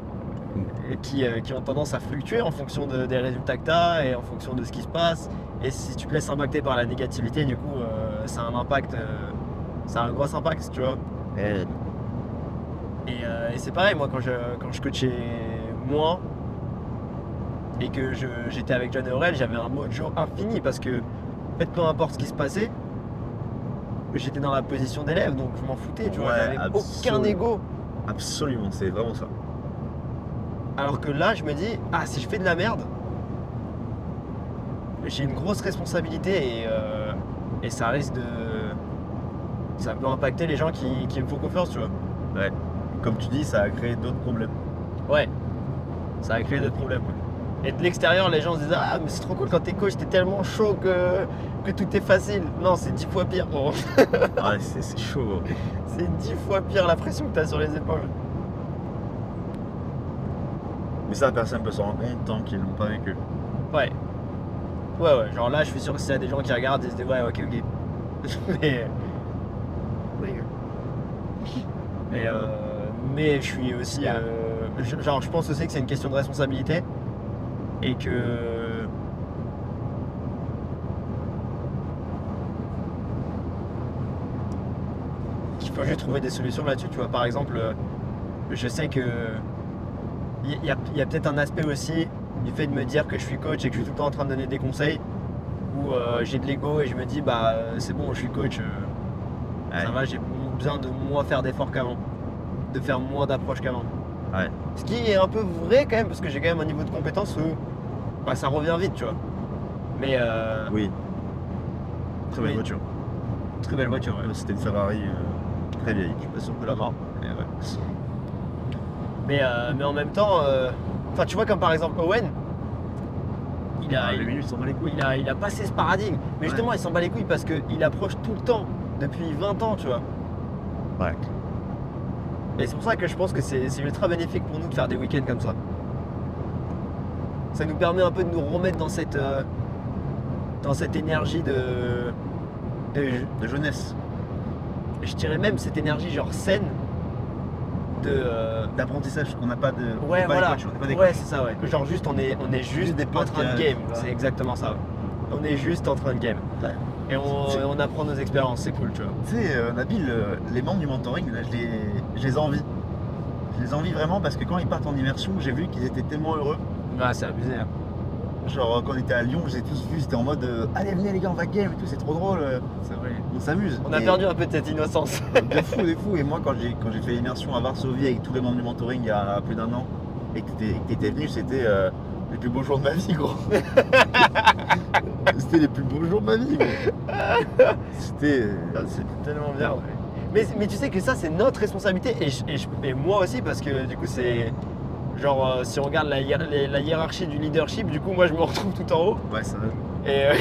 qui, euh, qui ont tendance à fluctuer en fonction de- des résultats que tu as et en fonction de ce qui se passe. Et si tu te laisses impacter par la négativité, du coup, euh, ça a un impact, ça a un gros impact, tu vois. Et- Et, et c'est pareil, moi, quand je, quand je coachais moi et que j'étais avec John Aurel, j'avais un mojo infini parce que, fait, peu importe ce qui se passait, j'étais dans la position d'élève, donc je m'en foutais, tu vois. Ouais, J'avais aucun ego. Absolument, c'est vraiment ça. Alors que là, je me dis, ah, si je fais de la merde, j'ai une grosse responsabilité et, euh, et ça risque de. Ça peut impacter les gens qui, qui me font confiance, tu vois. Comme tu dis, ça a créé d'autres problèmes. Ouais, ça a créé d'autres problèmes. ouais. Et de l'extérieur, les gens se disent, ah, mais c'est trop cool quand t'es coach, t'es tellement chaud que, que tout est facile. Non, c'est dix fois pire, gros. Ouais, c'est chaud. c'est dix fois pire la pression que t'as sur les épaules. Mais ça, personne peut s'en rendre compte tant qu'ils l'ont pas vécu. Ouais. Ouais, ouais, genre là, je suis sûr que s'il y a des gens qui regardent, ils se disent, ouais, ok, ok. mais. Mais, euh, mais je suis aussi. euh, genre, je pense aussi que c'est une question de responsabilité. Et que. Qu'il faut juste trouver des solutions là-dessus. Tu vois, par exemple, euh, je sais que. Il y a, il y a peut-être un aspect aussi du fait de me dire que je suis coach et que je suis tout le temps en train de donner des conseils où euh, j'ai de l'ego et je me dis bah c'est bon je suis coach euh, ça va j'ai besoin de moins faire d'efforts qu'avant de faire moins d'approches qu'avant Ouais. Ce qui est un peu vrai quand même, parce que j'ai quand même un niveau de compétence où bah, ça revient vite, tu vois. Mais euh, Oui. Très belle voiture. très belle voiture, ouais. C'était une Ferrari euh, très vieille. Je sais pas peut la voir. Mais ouais. Mais, euh, mais en même temps, euh, enfin tu vois comme par exemple Owen, il a, Ah, il, les minutes s'en bat les couilles. il a, il a passé ce paradigme. Mais justement, il s'en bat les couilles parce qu'il approche tout le temps, depuis 20 ans, tu vois. Ouais. Et c'est pour ça que je pense que c'est ultra bénéfique pour nous de faire des week-ends comme ça. Ça nous permet un peu de nous remettre dans cette, euh, dans cette énergie de, de- De jeunesse. Je dirais même cette énergie genre saine de. euh, D'apprentissage. On n'a pas de. Ouais, pas voilà. coachs, on n'a pas Ouais, c'est ça, ouais. Genre juste, on est, on est juste des en potes train de game. euh, C'est exactement ça. On est juste en train de game. Ouais. Et on, on apprend nos expériences, c'est cool, tu vois. Tu sais, euh, Nabil, euh, les membres du mentoring, là, je les, je les envie. Je les envie vraiment parce que quand ils partent en immersion, j'ai vu qu'ils étaient tellement heureux. Ah, c'est abusé. hein. Genre, quand on était à Lyon, je les ai tous vus, c'était en mode euh, Allez, venez les gars, on va game et tout, c'est trop drôle, euh, C'est vrai. on s'amuse. On a Et- perdu un peu de cette innocence. De fou, de fou. Et moi, quand j'ai quand j'ai fait l'immersion à Varsovie avec tous les membres du mentoring il y a plus d'un an, et que t'étais- que t'étais venu, c'était euh, les plus beaux jours de ma vie, gros. c'était les plus beaux jours de ma vie, gros. C'était. euh, c'est tellement bien. Mais, mais tu sais que ça, c'est notre responsabilité. Et, je- et je- et moi aussi, parce que du coup, c'est. Genre, euh, si on regarde la, hiérarchie du leadership, du coup, moi, je me retrouve tout en haut. Ouais, ça. Et, euh,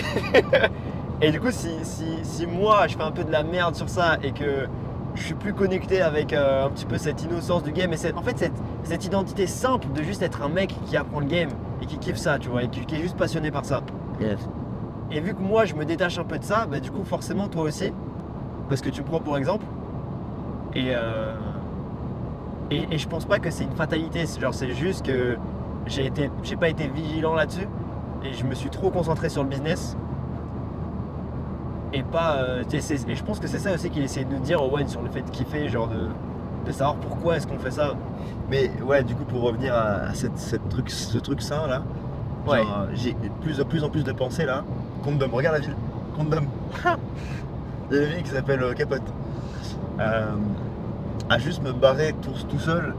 et du coup, si, si, si moi je fais un peu de la merde sur ça et que je suis plus connecté avec euh, un petit peu cette innocence du game et cette, en fait cette, cette identité simple de juste être un mec qui apprend le game et qui kiffe ça, tu vois, et qui, qui est juste passionné par ça. Et vu que moi je me détache un peu de ça, bah, du coup forcément toi aussi, parce que tu me prends pour exemple. Et, euh, et, et je pense pas que c'est une fatalité, c'est genre c'est juste que j'ai été, j'ai pas été vigilant là-dessus et je me suis trop concentré sur le business et pas. euh, et je pense que c'est ça aussi qu'il essaie de nous dire Owen sur le fait de kiffer, genre de, de savoir pourquoi est-ce qu'on fait ça. Mais ouais, du coup, pour revenir à, cette, cette truc, ce truc sain là, Ouais. genre, euh, j'ai plus, de plus en plus de pensées là. Condom, regarde la ville, Condom. Il y a une ville qui s'appelle euh, Capote. Euh, à juste me barrer tout, tout seul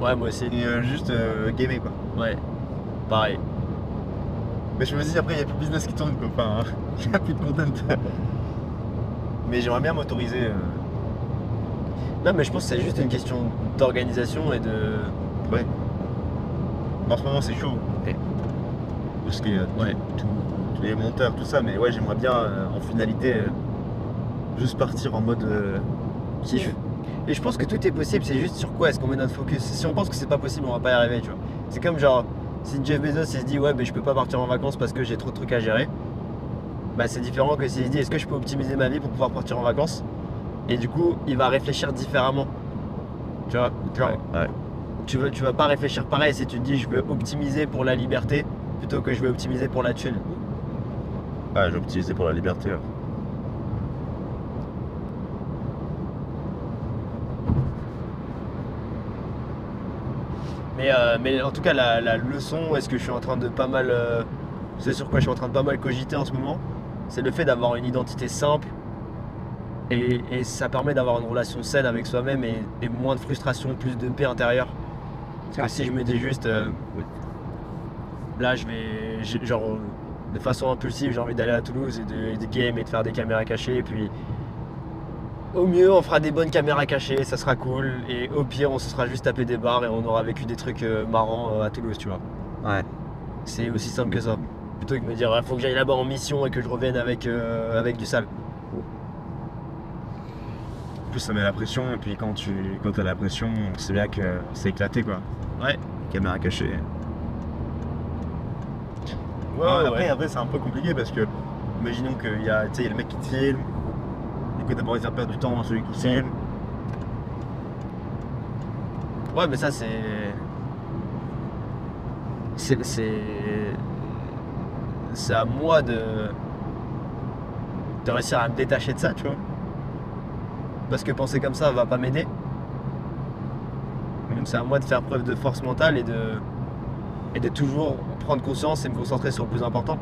Ouais, moi aussi. et euh, juste euh, gamer quoi. Ouais, pareil. Mais je me dis après il n'y a plus de business qui tourne quoi. Enfin, il n'y a plus de content. Mais j'aimerais bien m'autoriser. Non, mais je pense que c'est juste une question d'organisation et de. Ouais. En ce moment c'est chaud. Ouais. Parce tout- Ouais. tous les monteurs, tout ça, mais ouais j'aimerais bien en finalité juste partir en mode kiff. Et je pense que tout est possible, c'est juste sur quoi est-ce qu'on met notre focus. Si on pense que c'est pas possible, on va pas y arriver, tu vois. C'est comme genre, si Jeff Bezos il se dit ouais, ben je peux pas partir en vacances parce que j'ai trop de trucs à gérer, bah c'est différent que s'il se dit est-ce que je peux optimiser ma vie pour pouvoir partir en vacances? Et du coup, il va réfléchir différemment. Tu vois, genre, Ouais. tu, veux, tu vas pas réfléchir pareil si tu te dis je veux optimiser pour la liberté plutôt que je veux optimiser pour la thune. Ouais, j'ai optimisé pour la liberté. Mais, euh, mais en tout cas, la, leçon, est-ce que je suis en train de pas mal. euh, c'est sur quoi je suis en train de pas mal cogiter en ce moment C'est le fait d'avoir une identité simple. Et, et ça permet d'avoir une relation saine avec soi-même et, moins de frustration, plus de paix intérieure. Parce que si je me dis juste. euh, là, je vais. Genre, de façon impulsive, j'ai envie d'aller à Toulouse et de, et de game et de faire des caméras cachées. Et puis. Au mieux, on fera des bonnes caméras cachées, ça sera cool. Et au pire, on se sera juste tapé des bars et on aura vécu des trucs euh, marrants euh, à Toulouse, tu vois. Ouais. C'est aussi simple que ça. Plutôt que de me dire, il faut que j'aille là-bas en mission et que je revienne avec, euh, avec du sale. En plus ça met la pression et puis quand tu quand as la pression, c'est bien que c'est éclaté quoi. Ouais. Caméra cachée. Ouais, Ah, ouais, après, ouais. après c'est un peu compliqué parce que imaginons qu'il y a, tu sais, il y a le mec qui te filme, coup t'as pas envie de faire perdre du temps à celui qui filme. Ouais, mais ça, c'est. C'est. C'est c'est à moi de. de réussir à me détacher de ça, tu vois. Parce que penser comme ça va pas m'aider. Donc c'est à moi de faire preuve de force mentale et de. et de toujours prendre conscience et me concentrer sur le plus important.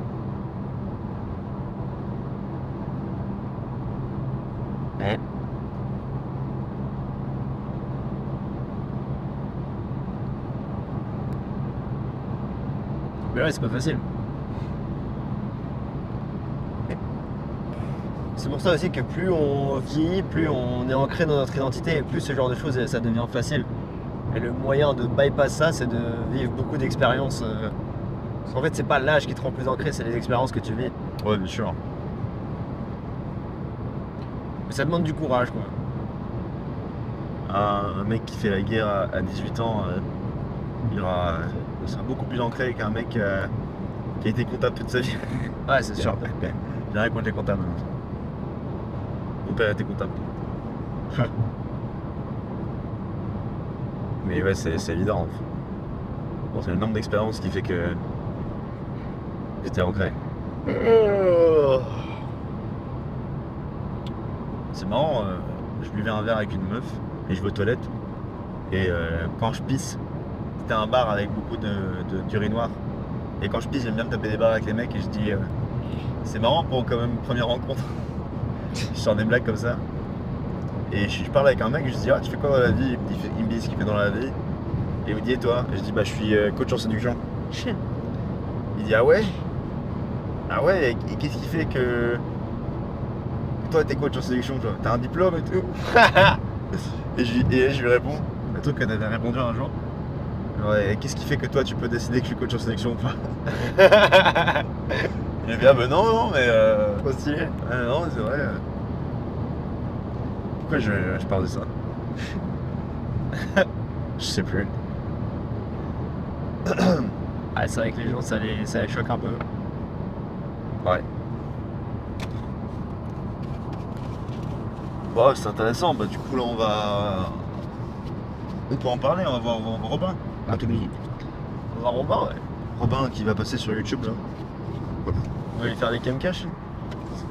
C'est pas facile. C'est pour ça aussi que plus on vieillit, plus on est ancré dans notre identité, et plus ce genre de choses, ça devient facile. Et le moyen de bypass ça, c'est de vivre beaucoup d'expériences. euh, Parce qu'en fait, c'est pas l'âge qui te rend plus ancré, c'est les expériences que tu vis. Ouais, bien sûr. Mais ça demande du courage, quoi. Un, un mec qui fait la guerre à, à 18 ans, euh, il, aura, il sera beaucoup plus ancré qu'un mec euh, qui a été comptable toute sa vie. Ouais, c'est sûr. J'ai rien contre les comptables. Mon père était comptable. Mais ouais, c'est évident. Bon, c'est le nombre d'expériences qui fait que j'étais ancré. C'est marrant, euh, je buvais un verre avec une meuf et je vais aux toilettes. Et euh, quand je pisse, c'était un bar avec beaucoup de, de- d'urinoir. Et quand je pisse, j'aime bien me taper des barres avec les mecs et je dis euh, c'est marrant pour quand même une première rencontre. je sors des blagues comme ça. Et je, je parle avec un mec je dis ah tu fais quoi dans la vie? Il me dit, il me dit ce qu'il fait dans la vie. Et il me dit et toi? Et je dis bah je suis euh, coach en séduction. Il dit ah ouais? Ah ouais et, et qu'est-ce qui fait que toi t'es coach en séduction toi? T'as un diplôme et tout et, je, lui- et je lui réponds un truc que t'avais répondu un jour. Ouais, et qu'est-ce qui fait que toi tu peux décider que je suis coach en sélection ou pas Il me dit ah bah non non mais euh... Trop stylé. non c'est vrai. Pourquoi je, je parle de ça? Je sais plus. Ah, c'est vrai que les gens, ça les, ça les choque un peu. Ouais. Bon, c'est intéressant. Bah, du coup, là, on va. On peut en parler. On va voir, on va voir Robin. On va Robin, ouais. Robin qui va passer sur YouTube là. On va lui faire des cam cash. Ça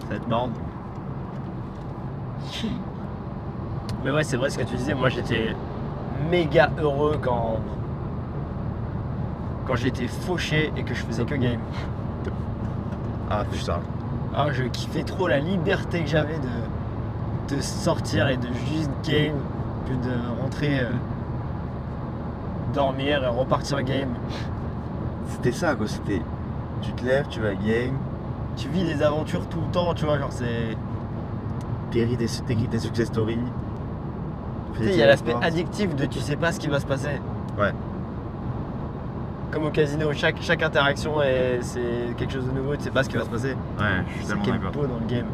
va être marrant. Mais ouais, c'est vrai ce que tu disais. Moi, j'étais méga heureux quand. Quand j'étais fauché et que je faisais que game. Ah putain. Ah, je kiffais trop la liberté que j'avais de, de sortir et de juste game que de rentrer, euh, dormir et repartir game. C'était ça quoi. C'était. Tu te lèves, tu vas game, Tu vis des aventures tout le temps, tu vois, genre c'est. t'écris t'écris tes success stories. Tu sais, il y a l'aspect addictif de tu sais pas ce qui va se passer. Ouais. Comme au casino, chaque, chaque interaction est, c'est quelque chose de nouveau, tu sais pas ce qui va se passer. Ouais, je suis tellement d'accord. beau dans le game.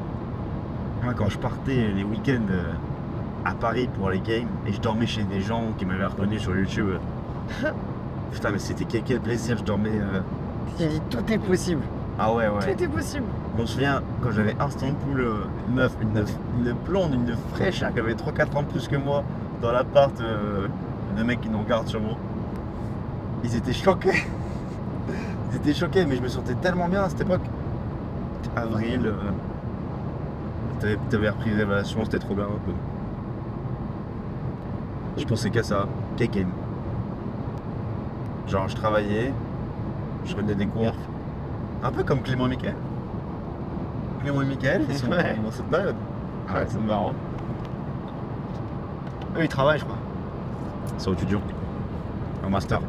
Moi, quand je partais les week-ends euh, à Paris pour les games et je dormais chez des gens qui m'avaient reconnu sur YouTube. Putain, mais c'était quel, quel plaisir, je dormais. euh, Tu dis tout est possible. Ah ouais, ouais. Tout est possible. Je me souviens quand j'avais Istanbul, euh, une meuf, une, meuf- une blonde, une fraîche hein, qui avait 3-4 ans de plus que moi dans l'appart, euh, de mecs qui nous regardent sur moi. Ils étaient choqués. Ils étaient choqués, mais je me sentais tellement bien à cette époque. Avril, euh, t'avais- t'avais repris Révélation, c'était trop bien. un peu. Je pensais qu'à ça, qu'à. Genre, je travaillais, je prenais des cours. Un peu comme Clément et Michael. Clément et Michael, ils sont Ouais. dans cette période. Ouais, c'est marrant. Eux, ils travaillent, je crois. Ils sont étudiants. En master.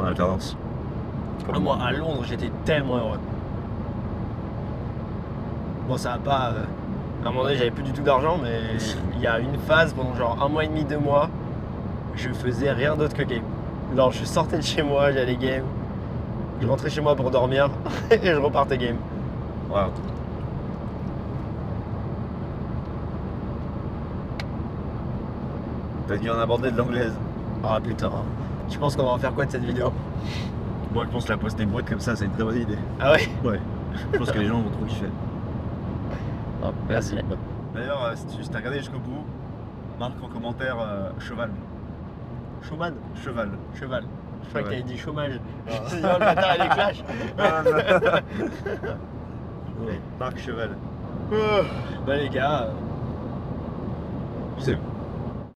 En alternance. Ah, Moi, à Londres, j'étais tellement heureux. Bon, ça va pas. euh, À un moment donné, j'avais plus du tout d'argent, mais il y a une phase pendant genre un mois et demi, deux mois, je faisais rien d'autre que game. Alors, je sortais de chez moi, j'allais game, je rentrais chez moi pour dormir et je repartais game. Wow. T'as dû en aborder de l'anglaise. Ah putain. Tu penses qu'on va en faire quoi de cette vidéo? Moi, je pense que la poster boîte comme ça, c'est une très bonne idée. Ah ouais? Ouais. Je pense que les gens vont trop kiffer. Ah, Merci. D'ailleurs, euh, si tu t'as regardé jusqu'au bout, marque en commentaire euh, cheval. Showman Cheval. Cheval. Je crois que t'avais dit chômage. Je me suis dit, oh le bâtard, il est clash. Ouais, Marc Cheval. Bah les gars, euh, C'est